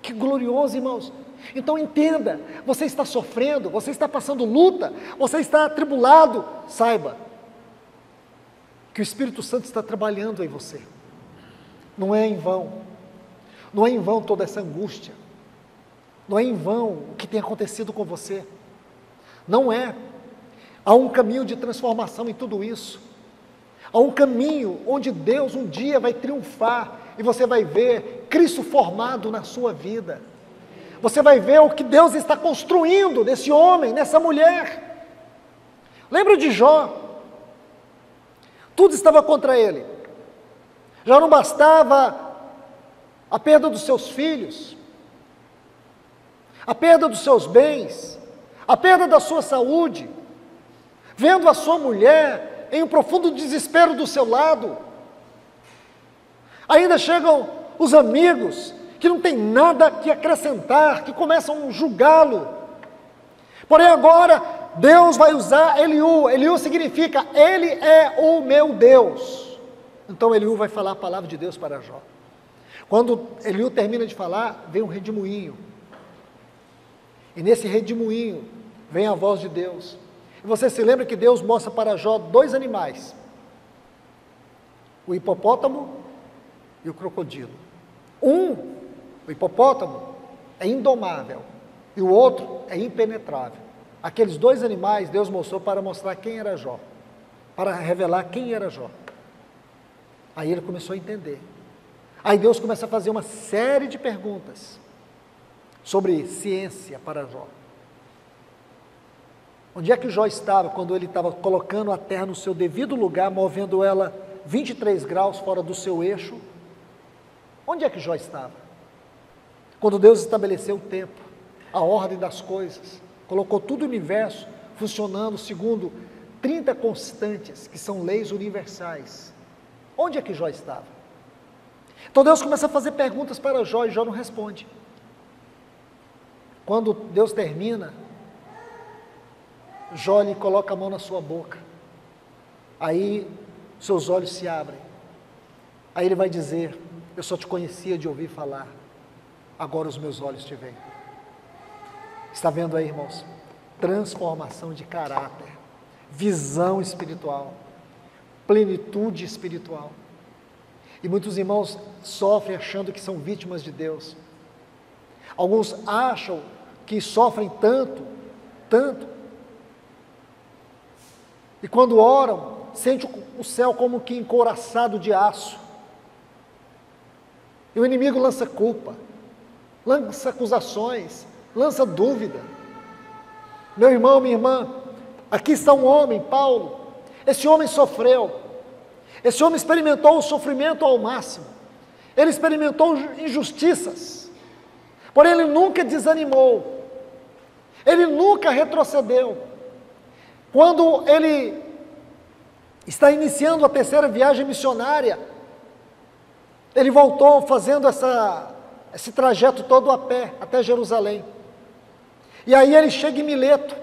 A: Que glorioso, irmãos. Então entenda, você está sofrendo, você está passando luta, você está atribulado, saiba que o Espírito Santo está trabalhando em você. Não é em vão. Não é em vão toda essa angústia. Não é em vão o que tem acontecido com você. Não é. Há um caminho de transformação em tudo isso. Há um caminho onde Deus um dia vai triunfar e você vai ver Cristo formado na sua vida. Você vai ver o que Deus está construindo nesse homem, nessa mulher. Lembra de Jó? Tudo estava contra ele. Já não bastava a perda dos seus filhos, a perda dos seus bens, a perda da sua saúde, vendo a sua mulher em um profundo desespero do seu lado. Ainda chegam os amigos que não tem nada que acrescentar, que começam a julgá-lo. Porém, agora Deus vai usar Eliú. Eliú significa Ele é o meu Deus. Então Eliú vai falar a palavra de Deus para Jó. Quando Eliú termina de falar, vem um redemoinho. E nesse redemoinho vem a voz de Deus. E você se lembra que Deus mostra para Jó dois animais: o hipopótamo e o crocodilo. Um, o hipopótamo, é indomável e o outro é impenetrável. Aqueles dois animais Deus mostrou para mostrar quem era Jó, para revelar quem era Jó. Aí ele começou a entender. Aí Deus começa a fazer uma série de perguntas sobre ciência para Jó. Onde é que Jó estava quando ele estava colocando a terra no seu devido lugar, movendo ela 23 graus fora do seu eixo? Onde é que Jó estava? Quando Deus estabeleceu o tempo, a ordem das coisas, colocou todo o universo funcionando segundo 30 constantes, que são leis universais. Onde é que Jó estava? Então Deus começa a fazer perguntas para Jó e Jó não responde. Quando Deus termina, Jó lhe coloca a mão na sua boca. Aí seus olhos se abrem. Aí ele vai dizer: Eu só te conhecia de ouvir falar, agora os meus olhos te veem. Está vendo aí, irmãos? Transformação de caráter, visão espiritual, plenitude espiritual. E muitos irmãos sofrem achando que são vítimas de Deus. Alguns acham que sofrem tanto, tanto. E quando oram, sente o céu como que encoraçado de aço. E o inimigo lança culpa, lança acusações, lança dúvida. Meu irmão, minha irmã, aqui está um homem, Paulo. Esse homem sofreu. Esse homem experimentou o sofrimento ao máximo. Ele experimentou injustiças. Porém, ele nunca desanimou. Ele nunca retrocedeu. Quando ele está iniciando a terceira viagem missionária, ele voltou fazendo essa, esse trajeto todo a pé até Jerusalém. E aí ele chega em Mileto.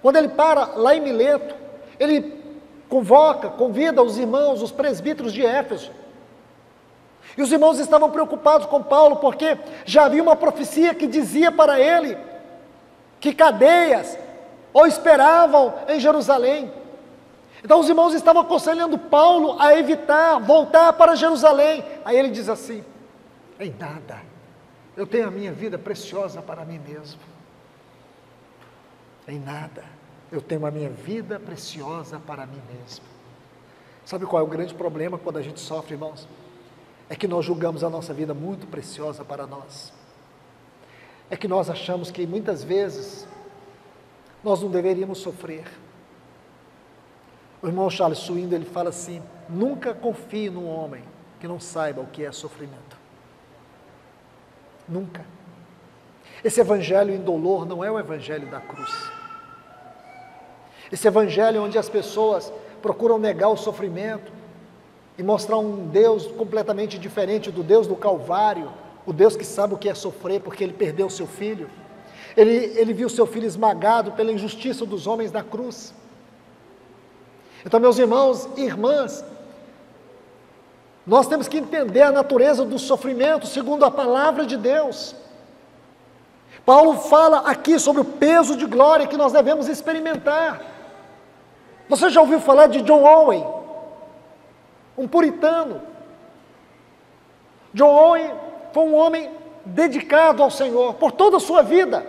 A: Quando ele para lá em Mileto, ele convoca, convida os irmãos, os presbíteros de Éfeso. E os irmãos estavam preocupados com Paulo, porque já havia uma profecia que dizia para ele que cadeias ou esperavam em Jerusalém. Então os irmãos estavam aconselhando Paulo a evitar voltar para Jerusalém. Aí ele diz assim: em nada, eu tenho a minha vida preciosa para mim mesmo. Em nada, eu tenho a minha vida preciosa para mim mesmo. Sabe qual é o grande problema quando a gente sofre, irmãos? É que nós julgamos a nossa vida muito preciosa para nós. É que nós achamos que muitas vezes nós não deveríamos sofrer. O irmão Charles Swindoll, ele fala assim: nunca confie num homem que não saiba o que é sofrimento. Nunca. Esse evangelho indolor não é o evangelho da cruz. Esse evangelho onde as pessoas procuram negar o sofrimento e mostrar um Deus completamente diferente do Deus do Calvário, o Deus que sabe o que é sofrer porque ele perdeu seu filho. Ele, ele viu seu filho esmagado pela injustiça dos homens na cruz. Então, meus irmãos e irmãs, nós temos que entender a natureza do sofrimento segundo a palavra de Deus. Paulo fala aqui sobre o peso de glória que nós devemos experimentar. Você já ouviu falar de John Owen? Um puritano. John Owen foi um homem dedicado ao Senhor por toda a sua vida.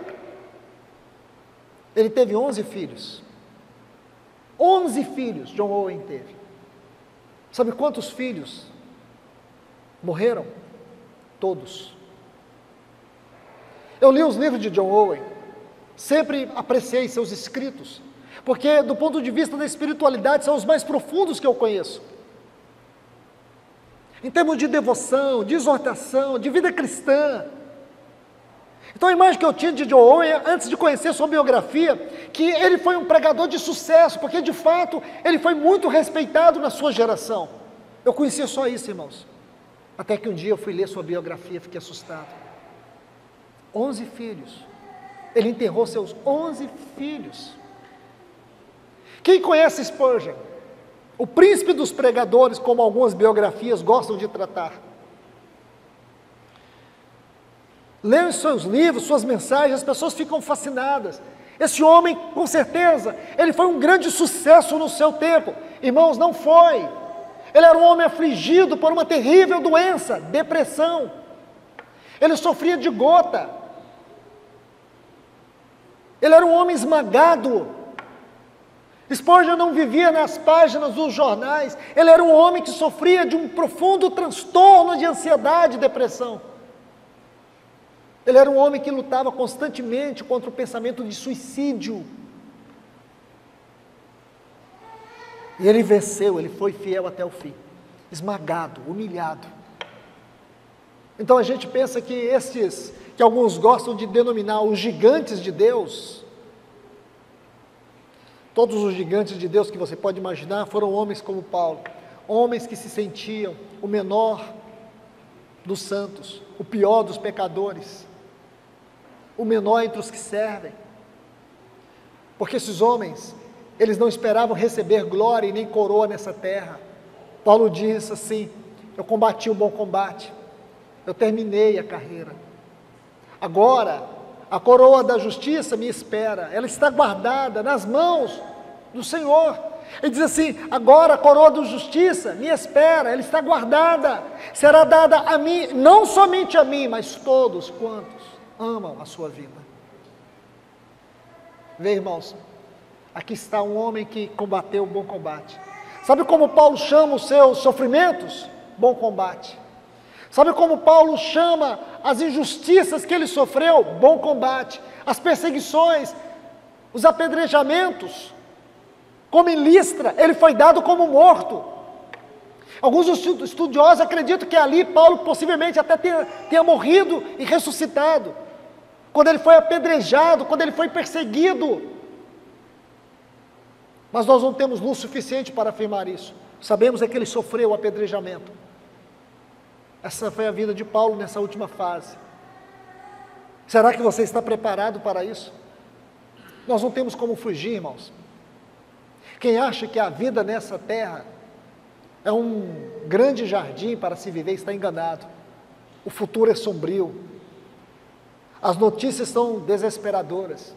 A: Ele teve 11 filhos. 11 filhos John Owen teve. Sabe quantos filhos morreram? Todos. Eu li os livros de John Owen, sempre apreciei seus escritos, porque do ponto de vista da espiritualidade são os mais profundos que eu conheço. Em termos de devoção, de exortação, de vida cristã, então a imagem que eu tinha de John Owen, antes de conhecer sua biografia, que ele foi um pregador de sucesso, porque de fato ele foi muito respeitado na sua geração. Eu conhecia só isso, irmãos. Até que um dia eu fui ler sua biografia, fiquei assustado. Onze filhos. Ele enterrou seus onze filhos. Quem conhece Spurgeon? O príncipe dos pregadores, como algumas biografias gostam de tratar. Leem seus livros, suas mensagens, as pessoas ficam fascinadas. Esse homem, com certeza, ele foi um grande sucesso no seu tempo. Irmãos, não foi. Ele era um homem afligido por uma terrível doença, depressão. Ele sofria de gota. Ele era um homem esmagado. Spurgeon não vivia nas páginas dos jornais. Ele era um homem que sofria de um profundo transtorno de ansiedade e depressão. Ele era um homem que lutava constantemente contra o pensamento de suicídio. E ele venceu, ele foi fiel até o fim, esmagado, humilhado. Então a gente pensa que esses, que alguns gostam de denominar os gigantes de Deus, todos os gigantes de Deus que você pode imaginar foram homens como Paulo, homens que se sentiam o menor dos santos, o pior dos pecadores, o menor entre os que servem. Porque esses homens, eles não esperavam receber glória e nem coroa nessa terra. Paulo diz assim: Eu combati o bom combate, eu terminei a carreira. Agora, a coroa da justiça me espera, ela está guardada nas mãos do Senhor. Ele diz assim: agora a coroa da justiça me espera, ela está guardada, será dada a mim, não somente a mim, mas todos quantos amam a sua vida. Vê, irmãos, aqui está um homem que combateu o bom combate. Sabe como Paulo chama os seus sofrimentos? Bom combate. Sabe como Paulo chama as injustiças que ele sofreu? Bom combate. As perseguições, os apedrejamentos. Como em Listra, ele foi dado como morto. Alguns estudiosos acreditam que ali Paulo possivelmente até tenha, tenha morrido e ressuscitado quando ele foi apedrejado, quando ele foi perseguido. Mas nós não temos luz suficiente para afirmar isso. Sabemos é que ele sofreu o apedrejamento. Essa foi a vida de Paulo nessa última fase. Será que você está preparado para isso? Nós não temos como fugir, irmãos. Quem acha que a vida nessa terra é um grande jardim para se viver está enganado. O futuro é sombrio. As notícias são desesperadoras.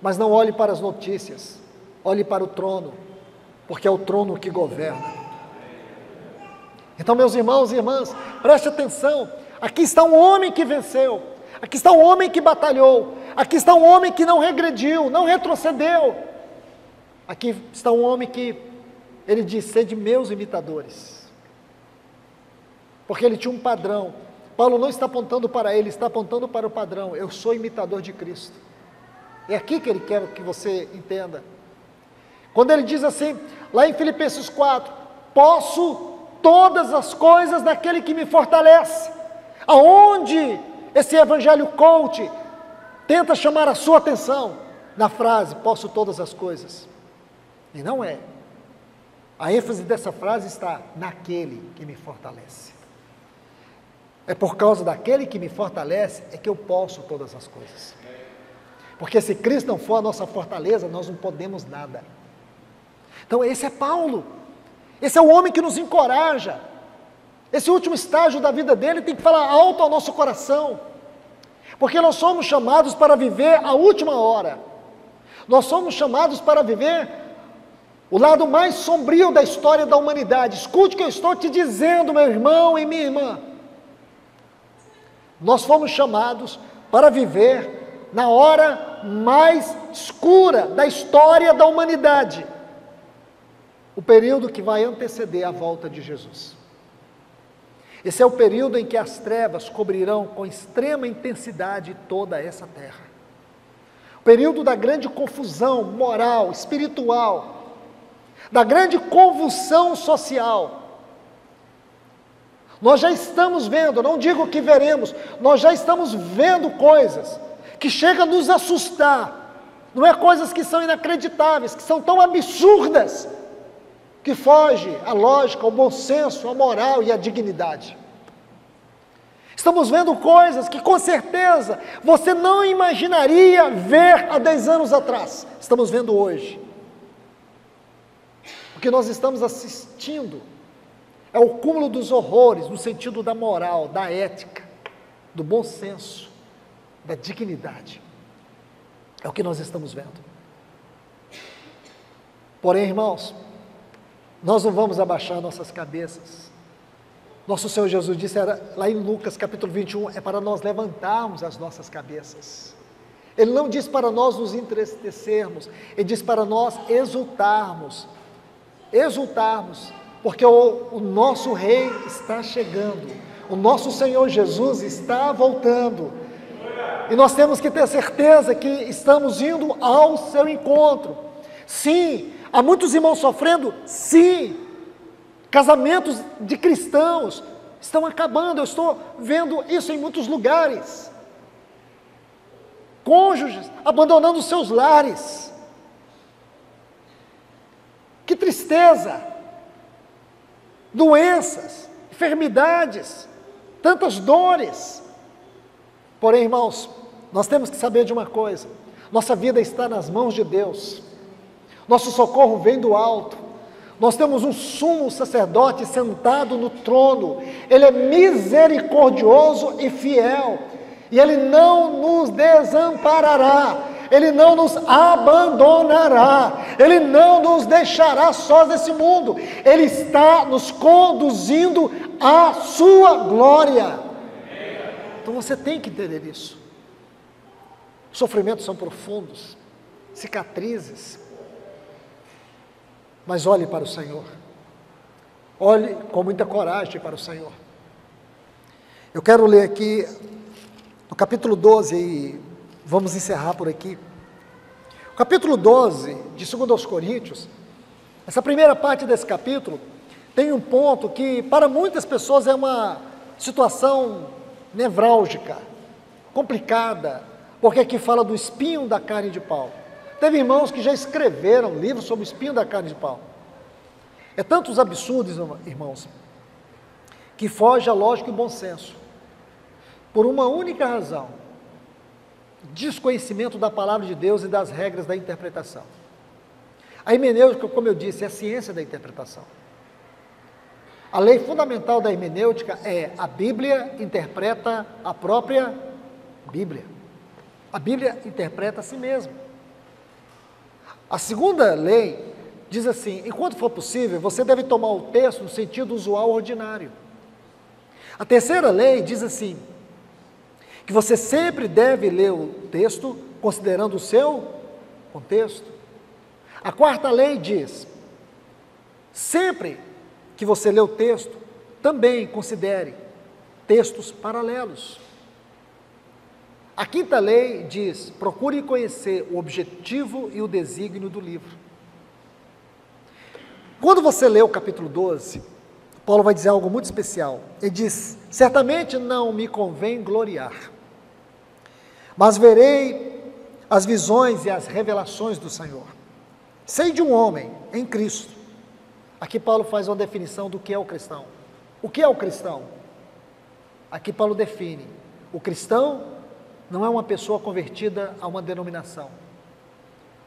A: Mas não olhe para as notícias, olhe para o trono, porque é o trono que governa. Então, meus irmãos e irmãs, preste atenção. Aqui está um homem que venceu, aqui está um homem que batalhou, aqui está um homem que não regrediu, não retrocedeu. Aqui está um homem que ele diz: sede meus imitadores. Porque ele tinha um padrão. Paulo não está apontando para ele, está apontando para o padrão. Eu sou imitador de Cristo. É aqui que ele quer que você entenda. Quando ele diz assim, lá em Filipenses 4, posso todas as coisas daquele que me fortalece. Aonde esse evangelho coach tenta chamar a sua atenção na frase posso todas as coisas. E não é. A ênfase dessa frase está naquele que me fortalece. É por causa daquele que me fortalece é que eu posso todas as coisas. Porque se Cristo não for a nossa fortaleza, nós não podemos nada. Então, esse é Paulo. Esse é o homem que nos encoraja. Esse último estágio da vida dele tem que falar alto ao nosso coração. Porque nós somos chamados para viver a última hora. Nós somos chamados para viver o lado mais sombrio da história da humanidade. Escute o que eu estou te dizendo, meu irmão e minha irmã. Nós fomos chamados para viver na hora mais escura da história da humanidade o período que vai anteceder a volta de Jesus. Esse é o período em que as trevas cobrirão com extrema intensidade toda essa terra. O período da grande confusão moral, espiritual, da grande convulsão social. Nós já estamos vendo, não digo que veremos, nós já estamos vendo coisas que chegam a nos assustar. Não é coisas que são inacreditáveis, que são tão absurdas, que foge à lógica, ao bom senso, à moral e à dignidade. Estamos vendo coisas que com certeza você não imaginaria ver há 10 anos atrás. Estamos vendo hoje. O que nós estamos assistindo é o cúmulo dos horrores no sentido da moral, da ética, do bom senso, da dignidade. É o que nós estamos vendo. Porém, irmãos, nós não vamos abaixar nossas cabeças. Nosso Senhor Jesus disse era, lá em Lucas capítulo 21, é para nós levantarmos as nossas cabeças. Ele não diz para nós nos entristecermos, ele diz para nós exultarmos, exultarmos, porque o, o nosso Rei está chegando, o nosso Senhor Jesus está voltando, e nós temos que ter certeza que estamos indo ao seu encontro. Sim, Há muitos irmãos sofrendo? Sim. Casamentos de cristãos estão acabando. Eu estou vendo isso em muitos lugares. Cônjuges abandonando seus lares. Que tristeza! Doenças, enfermidades, tantas dores. Porém, irmãos, nós temos que saber de uma coisa: nossa vida está nas mãos de Deus. Nosso socorro vem do alto. Nós temos um sumo sacerdote sentado no trono. Ele é misericordioso e fiel. E ele não nos desamparará. Ele não nos abandonará. Ele não nos deixará sós nesse mundo. Ele está nos conduzindo à sua glória. Então você tem que entender isso. Sofrimentos são profundos, cicatrizes, mas olhe para o Senhor. Olhe com muita coragem para o Senhor. Eu quero ler aqui no capítulo 12 e vamos encerrar por aqui. O capítulo 12 de 2 aos Coríntios, essa primeira parte desse capítulo tem um ponto que para muitas pessoas é uma situação nevrálgica, complicada, porque aqui fala do espinho da carne de pau. Teve irmãos que já escreveram livros sobre o espinho da carne de pau. É tantos absurdos, irmãos, que foge a lógica e bom senso. Por uma única razão. desconhecimento da palavra de Deus e das regras da interpretação. A hermenêutica, como eu disse, é a ciência da interpretação. A lei fundamental da hermenêutica é a Bíblia interpreta a própria Bíblia. A Bíblia interpreta a si mesma. A segunda lei diz assim: enquanto for possível, você deve tomar o texto no sentido usual ordinário. A terceira lei diz assim: que você sempre deve ler o texto considerando o seu contexto. A quarta lei diz: sempre que você lê o texto, também considere textos paralelos. A quinta lei diz: procure conhecer o objetivo e o desígnio do livro. Quando você lê o capítulo 12, Paulo vai dizer algo muito especial. Ele diz: Certamente não me convém gloriar, mas verei as visões e as revelações do Senhor. Sei de um homem em Cristo. Aqui Paulo faz uma definição do que é o cristão. O que é o cristão? Aqui Paulo define: o cristão não é uma pessoa convertida a uma denominação.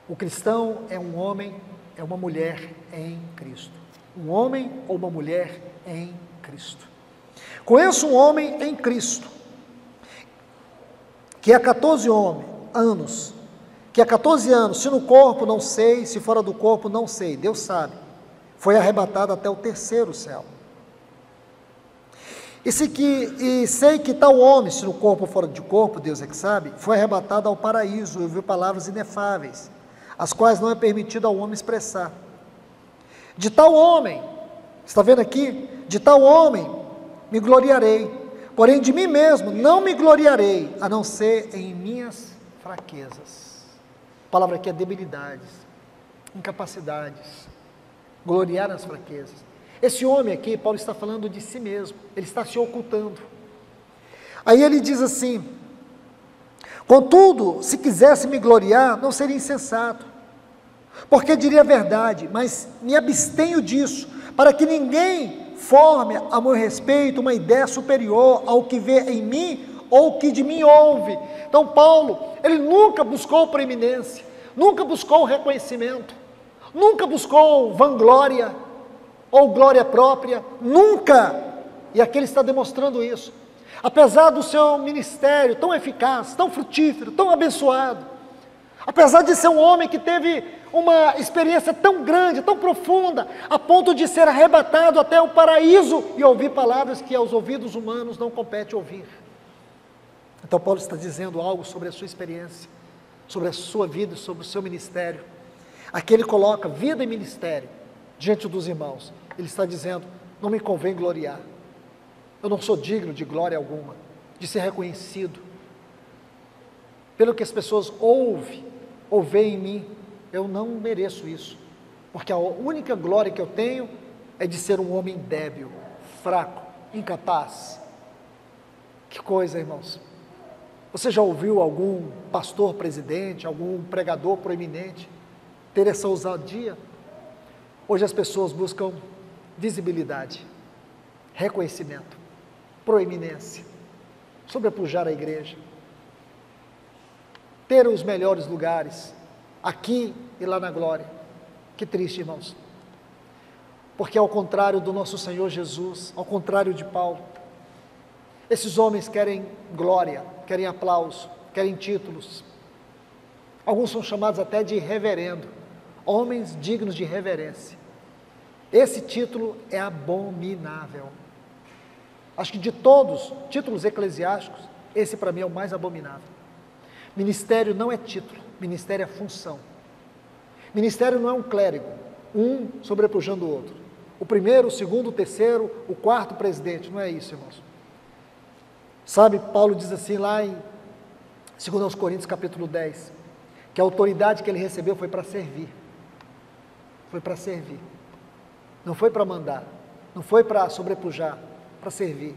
A: O cristão é um homem, é uma mulher em Cristo. Um homem ou uma mulher em Cristo. Conheço um homem em Cristo, que há 14 homens, anos, que há 14 anos, se no corpo não sei, se fora do corpo não sei, Deus sabe, foi arrebatado até o terceiro céu. E, se que, e sei que tal homem, se no corpo ou fora de corpo, Deus é que sabe, foi arrebatado ao paraíso e ouviu palavras inefáveis, as quais não é permitido ao homem expressar. De tal homem, está vendo aqui? De tal homem me gloriarei, porém de mim mesmo não me gloriarei, a não ser em minhas fraquezas. A palavra aqui é debilidades, incapacidades, gloriar nas fraquezas. Esse homem aqui, Paulo está falando de si mesmo, ele está se ocultando. Aí ele diz assim: Contudo, se quisesse me gloriar, não seria insensato, porque diria a verdade, mas me abstenho disso, para que ninguém forme a meu respeito uma ideia superior ao que vê em mim ou que de mim ouve. Então, Paulo, ele nunca buscou preeminência, nunca buscou reconhecimento, nunca buscou vanglória, ou glória própria, nunca. E aqui ele está demonstrando isso. Apesar do seu ministério tão eficaz, tão frutífero, tão abençoado, apesar de ser um homem que teve uma experiência tão grande, tão profunda, a ponto de ser arrebatado até o paraíso e ouvir palavras que aos ouvidos humanos não compete ouvir. Então, Paulo está dizendo algo sobre a sua experiência, sobre a sua vida, sobre o seu ministério. Aqui ele coloca vida e ministério diante dos irmãos. Ele está dizendo: não me convém gloriar. Eu não sou digno de glória alguma, de ser reconhecido. Pelo que as pessoas ouvem ou veem em mim, eu não mereço isso. Porque a única glória que eu tenho é de ser um homem débil, fraco, incapaz. Que coisa, irmãos. Você já ouviu algum pastor presidente, algum pregador proeminente ter essa ousadia? Hoje as pessoas buscam visibilidade, reconhecimento, proeminência, sobrepujar a igreja, ter os melhores lugares, aqui e lá na glória. Que triste, irmãos. Porque ao contrário do nosso Senhor Jesus, ao contrário de Paulo, esses homens querem glória, querem aplauso, querem títulos. Alguns são chamados até de reverendo, homens dignos de reverência. Esse título é abominável. Acho que de todos títulos eclesiásticos, esse para mim é o mais abominável. Ministério não é título, ministério é função. Ministério não é um clérigo, um sobrepujando o outro. O primeiro, o segundo, o terceiro, o quarto presidente, não é isso, irmãos. Sabe, Paulo diz assim lá em 2 Coríntios capítulo 10, que a autoridade que ele recebeu foi para servir. Foi para servir. Não foi para mandar, não foi para sobrepujar, para servir.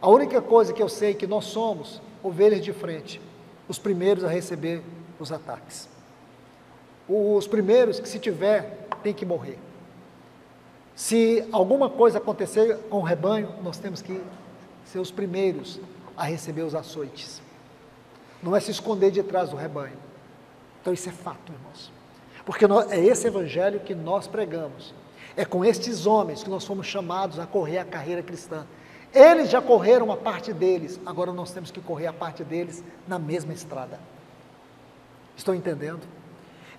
A: A única coisa que eu sei é que nós somos ovelhas de frente, os primeiros a receber os ataques. Os primeiros que, se tiver, tem que morrer. Se alguma coisa acontecer com o rebanho, nós temos que ser os primeiros a receber os açoites. não é se esconder de trás do rebanho. Então isso é fato, irmãos. Porque é esse evangelho que nós pregamos. É com estes homens que nós fomos chamados a correr a carreira cristã. Eles já correram a parte deles, agora nós temos que correr a parte deles na mesma estrada. Estão entendendo?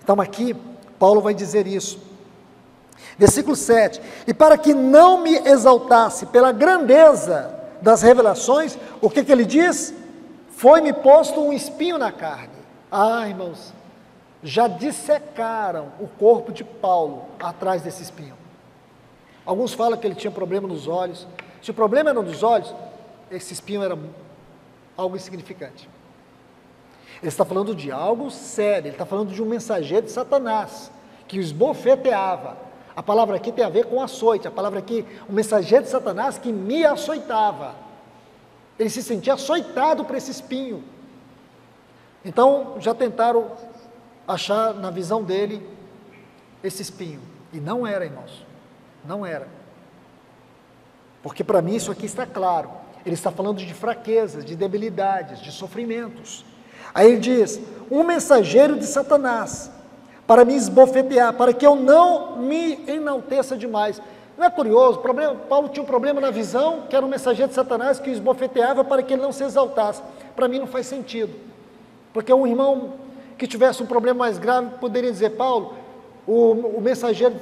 A: Então aqui, Paulo vai dizer isso. Versículo 7: E para que não me exaltasse pela grandeza das revelações, o que, que ele diz? Foi-me posto um espinho na carne. Ah, irmãos, já dissecaram o corpo de Paulo atrás desse espinho. Alguns falam que ele tinha problema nos olhos. Se o problema era nos olhos, esse espinho era algo insignificante. Ele está falando de algo sério, ele está falando de um mensageiro de Satanás, que esbofeteava. A palavra aqui tem a ver com açoite, a palavra aqui, o mensageiro de Satanás que me açoitava. Ele se sentia açoitado por esse espinho. Então, já tentaram achar na visão dele esse espinho. E não era, irmãos. Não era. Porque para mim isso aqui está claro. Ele está falando de fraquezas, de debilidades, de sofrimentos. Aí ele diz: um mensageiro de Satanás, para me esbofetear, para que eu não me enalteça demais. Não é curioso? Problema, Paulo tinha um problema na visão, que era um mensageiro de Satanás que o esbofeteava para que ele não se exaltasse. Para mim não faz sentido. Porque um irmão que tivesse um problema mais grave poderia dizer: Paulo, o, o mensageiro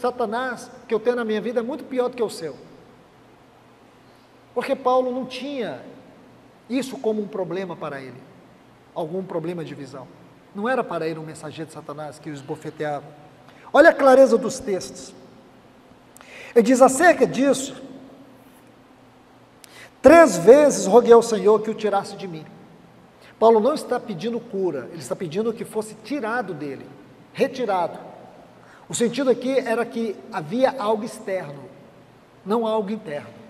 A: Satanás que eu tenho na minha vida é muito pior do que o seu. Porque Paulo não tinha isso como um problema para ele algum problema de visão. Não era para ele um mensageiro de Satanás que o esbofeteava. Olha a clareza dos textos. Ele diz acerca disso: Três vezes roguei ao Senhor que o tirasse de mim. Paulo não está pedindo cura, ele está pedindo que fosse tirado dele, retirado. O sentido aqui era que havia algo externo, não algo interno.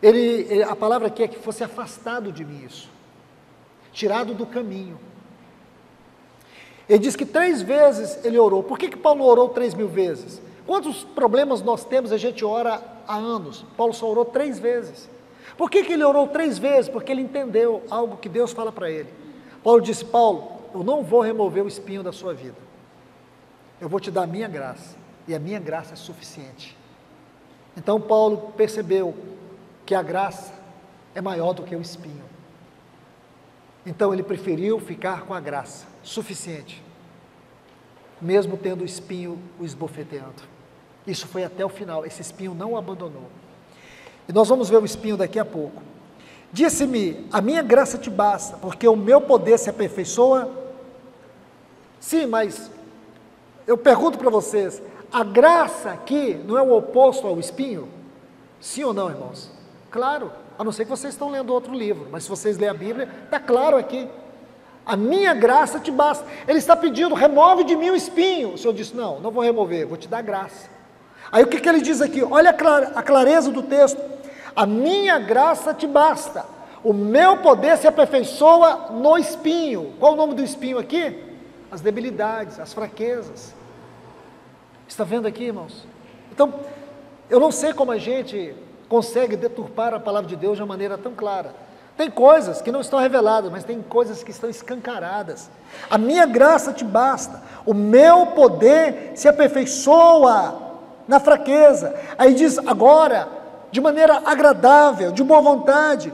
A: Ele, a palavra aqui é que fosse afastado de mim isso tirado do caminho. Ele diz que três vezes ele orou. Por que, que Paulo orou três mil vezes? Quantos problemas nós temos, a gente ora há anos? Paulo só orou três vezes. Por que, que ele orou três vezes? Porque ele entendeu algo que Deus fala para ele. Paulo disse: Paulo, eu não vou remover o espinho da sua vida. Eu vou te dar a minha graça. E a minha graça é suficiente. Então Paulo percebeu que a graça é maior do que o espinho. Então ele preferiu ficar com a graça suficiente, mesmo tendo o espinho o esbofeteando. Isso foi até o final, esse espinho não o abandonou. E nós vamos ver o espinho daqui a pouco. Disse-me: A minha graça te basta, porque o meu poder se aperfeiçoa. Sim, mas eu pergunto para vocês: a graça aqui não é o oposto ao espinho? Sim ou não, irmãos? Claro a não ser que vocês estão lendo outro livro, mas se vocês lerem a Bíblia, está claro aqui. A minha graça te basta. Ele está pedindo, remove de mim o espinho. O Senhor disse: Não, não vou remover, vou te dar graça. Aí o que, que ele diz aqui? Olha a clareza do texto. A minha graça te basta. O meu poder se aperfeiçoa no espinho. Qual o nome do espinho aqui? As debilidades, as fraquezas. Está vendo aqui, irmãos? Então, eu não sei como a gente consegue deturpar a palavra de Deus de uma maneira tão clara. Tem coisas que não estão reveladas, mas tem coisas que estão escancaradas. A minha graça te basta, o meu poder se aperfeiçoa na fraqueza. Aí diz: agora, de maneira agradável, de boa vontade,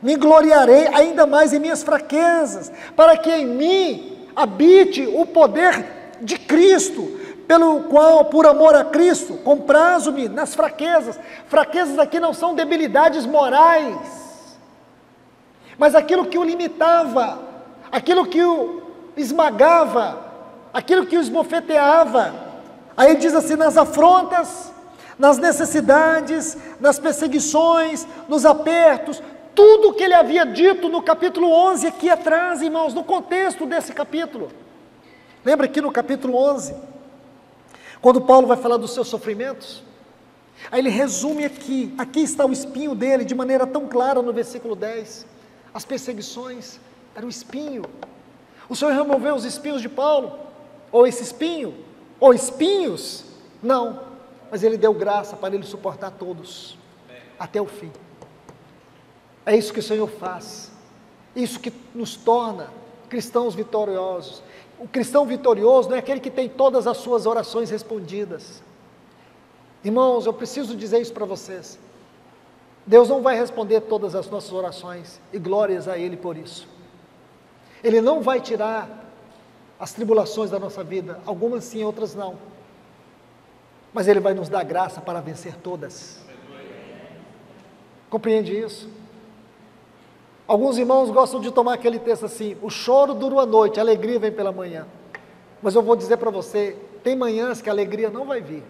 A: me gloriarei ainda mais em minhas fraquezas, para que em mim habite o poder de Cristo pelo qual, por amor a Cristo, comprazo-me nas fraquezas. Fraquezas aqui não são debilidades morais, mas aquilo que o limitava, aquilo que o esmagava, aquilo que o esbofeteava. Aí ele diz assim: nas afrontas, nas necessidades, nas perseguições, nos apertos, tudo o que ele havia dito no capítulo 11 aqui atrás, irmãos, no contexto desse capítulo. Lembra aqui no capítulo 11? Quando Paulo vai falar dos seus sofrimentos, aí ele resume aqui, aqui está o espinho dele de maneira tão clara no versículo 10. As perseguições era o espinho. O Senhor removeu os espinhos de Paulo, ou esse espinho, ou espinhos? Não, mas ele deu graça para ele suportar todos, até o fim. É isso que o Senhor faz. Isso que nos torna cristãos vitoriosos. O cristão vitorioso não é aquele que tem todas as suas orações respondidas. Irmãos, eu preciso dizer isso para vocês. Deus não vai responder todas as nossas orações, e glórias a Ele por isso. Ele não vai tirar as tribulações da nossa vida, algumas sim, outras não. Mas Ele vai nos dar graça para vencer todas. Compreende isso? Alguns irmãos gostam de tomar aquele texto assim: o choro dura a noite, a alegria vem pela manhã. Mas eu vou dizer para você: tem manhãs que a alegria não vai vir,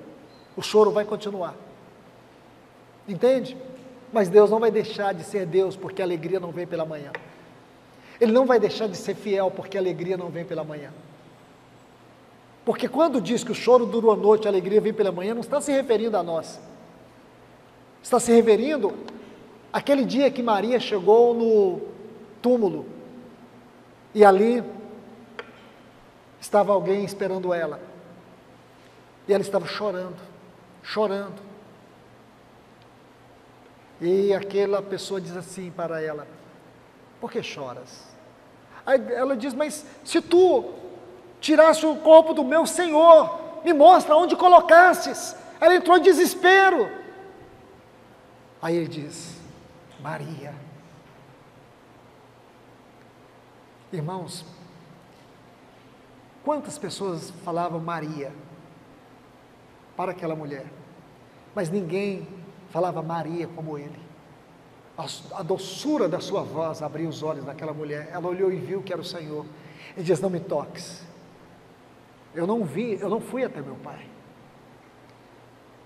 A: o choro vai continuar. Entende? Mas Deus não vai deixar de ser Deus porque a alegria não vem pela manhã. Ele não vai deixar de ser fiel porque a alegria não vem pela manhã. Porque quando diz que o choro dura a noite, a alegria vem pela manhã, não está se referindo a nós. Está se referindo Aquele dia que Maria chegou no túmulo e ali estava alguém esperando ela. E ela estava chorando, chorando. E aquela pessoa diz assim para ela: Por que choras? Aí ela diz: Mas se tu tirasse o corpo do meu Senhor, me mostra onde colocastes. Ela entrou em desespero. Aí ele diz: Maria. Irmãos, quantas pessoas falavam Maria para aquela mulher, mas ninguém falava Maria como ele. A, a doçura da sua voz abriu os olhos daquela mulher. Ela olhou e viu que era o Senhor. E diz: Não me toques. Eu não vi, eu não fui até meu pai.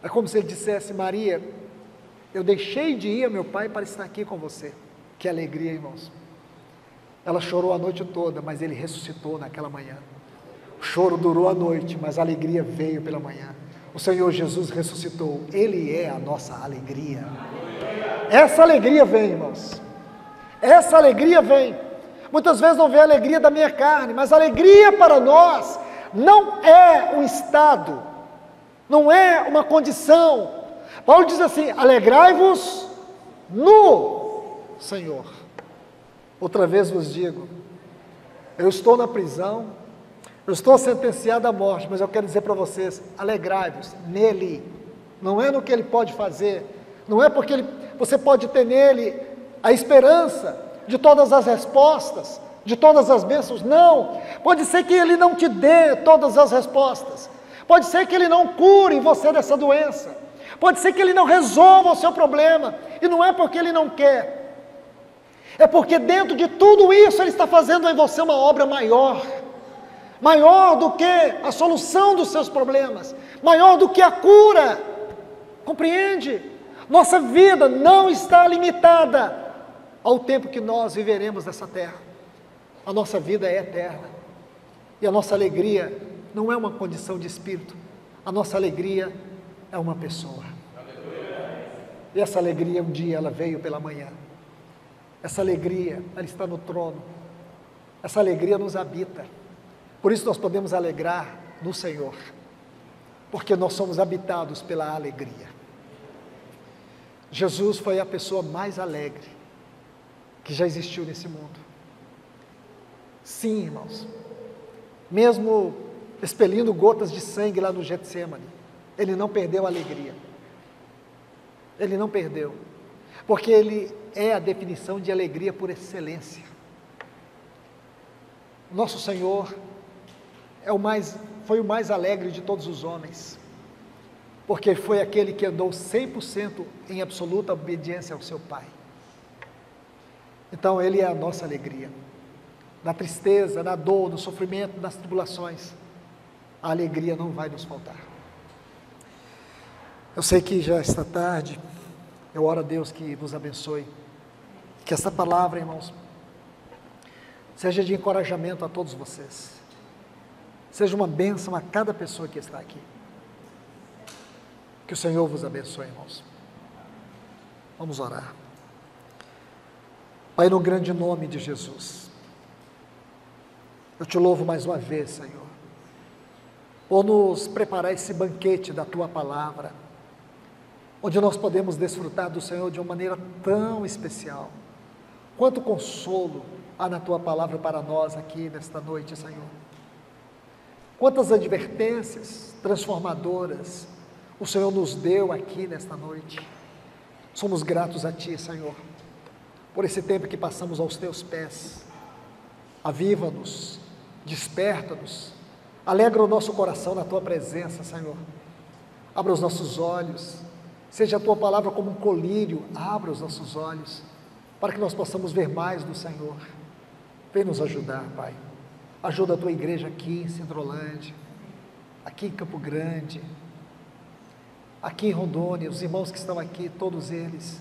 A: É como se ele dissesse: Maria, eu deixei de ir meu pai para estar aqui com você. Que alegria, irmãos. Ela chorou a noite toda, mas ele ressuscitou naquela manhã. O choro durou a noite, mas a alegria veio pela manhã. O Senhor Jesus ressuscitou. Ele é a nossa alegria. Essa alegria vem, irmãos. Essa alegria vem. Muitas vezes não vem a alegria da minha carne, mas a alegria para nós não é um estado, não é uma condição, Paulo diz assim: alegrai-vos no Senhor. Outra vez vos digo, eu estou na prisão, eu estou sentenciado à morte, mas eu quero dizer para vocês: alegrai-vos nele, não é no que ele pode fazer, não é porque ele, você pode ter nele a esperança de todas as respostas, de todas as bênçãos, não, pode ser que ele não te dê todas as respostas, pode ser que ele não cure você dessa doença, Pode ser que ele não resolva o seu problema, e não é porque ele não quer, é porque dentro de tudo isso ele está fazendo em você uma obra maior maior do que a solução dos seus problemas, maior do que a cura. Compreende? Nossa vida não está limitada ao tempo que nós viveremos nessa terra. A nossa vida é eterna. E a nossa alegria não é uma condição de espírito, a nossa alegria é uma pessoa. E essa alegria um dia ela veio pela manhã. Essa alegria, ela está no trono. Essa alegria nos habita. Por isso nós podemos alegrar no Senhor. Porque nós somos habitados pela alegria. Jesus foi a pessoa mais alegre que já existiu nesse mundo. Sim, irmãos. Mesmo expelindo gotas de sangue lá no Getsemane, ele não perdeu a alegria. Ele não perdeu. Porque ele é a definição de alegria por excelência. Nosso Senhor é o mais, foi o mais alegre de todos os homens. Porque foi aquele que andou 100% em absoluta obediência ao seu Pai. Então, Ele é a nossa alegria. Na tristeza, na dor, no sofrimento, nas tribulações, a alegria não vai nos faltar. Eu sei que já está tarde, eu oro a Deus que vos abençoe, que essa palavra, irmãos, seja de encorajamento a todos vocês, seja uma bênção a cada pessoa que está aqui. Que o Senhor vos abençoe, irmãos. Vamos orar. Pai, no grande nome de Jesus, eu te louvo mais uma vez, Senhor, por nos preparar esse banquete da tua palavra onde nós podemos desfrutar do Senhor de uma maneira tão especial. Quanto consolo, há na tua palavra para nós aqui nesta noite, Senhor. Quantas advertências transformadoras o Senhor nos deu aqui nesta noite. Somos gratos a Ti, Senhor, por esse tempo que passamos aos Teus pés. Aviva-nos, desperta-nos, alegra o nosso coração na Tua presença, Senhor. Abra os nossos olhos, seja a Tua palavra como um colírio, abra os nossos olhos, para que nós possamos ver mais do Senhor. Vem nos ajudar, Pai. Ajuda a Tua igreja aqui em Centrolândia, aqui em Campo Grande, aqui em Rondônia, os irmãos que estão aqui, todos eles,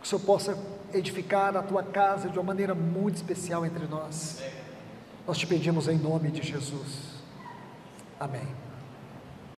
A: que o Senhor possa edificar a tua casa de uma maneira muito especial entre nós. Nós te pedimos em nome de Jesus. Amém.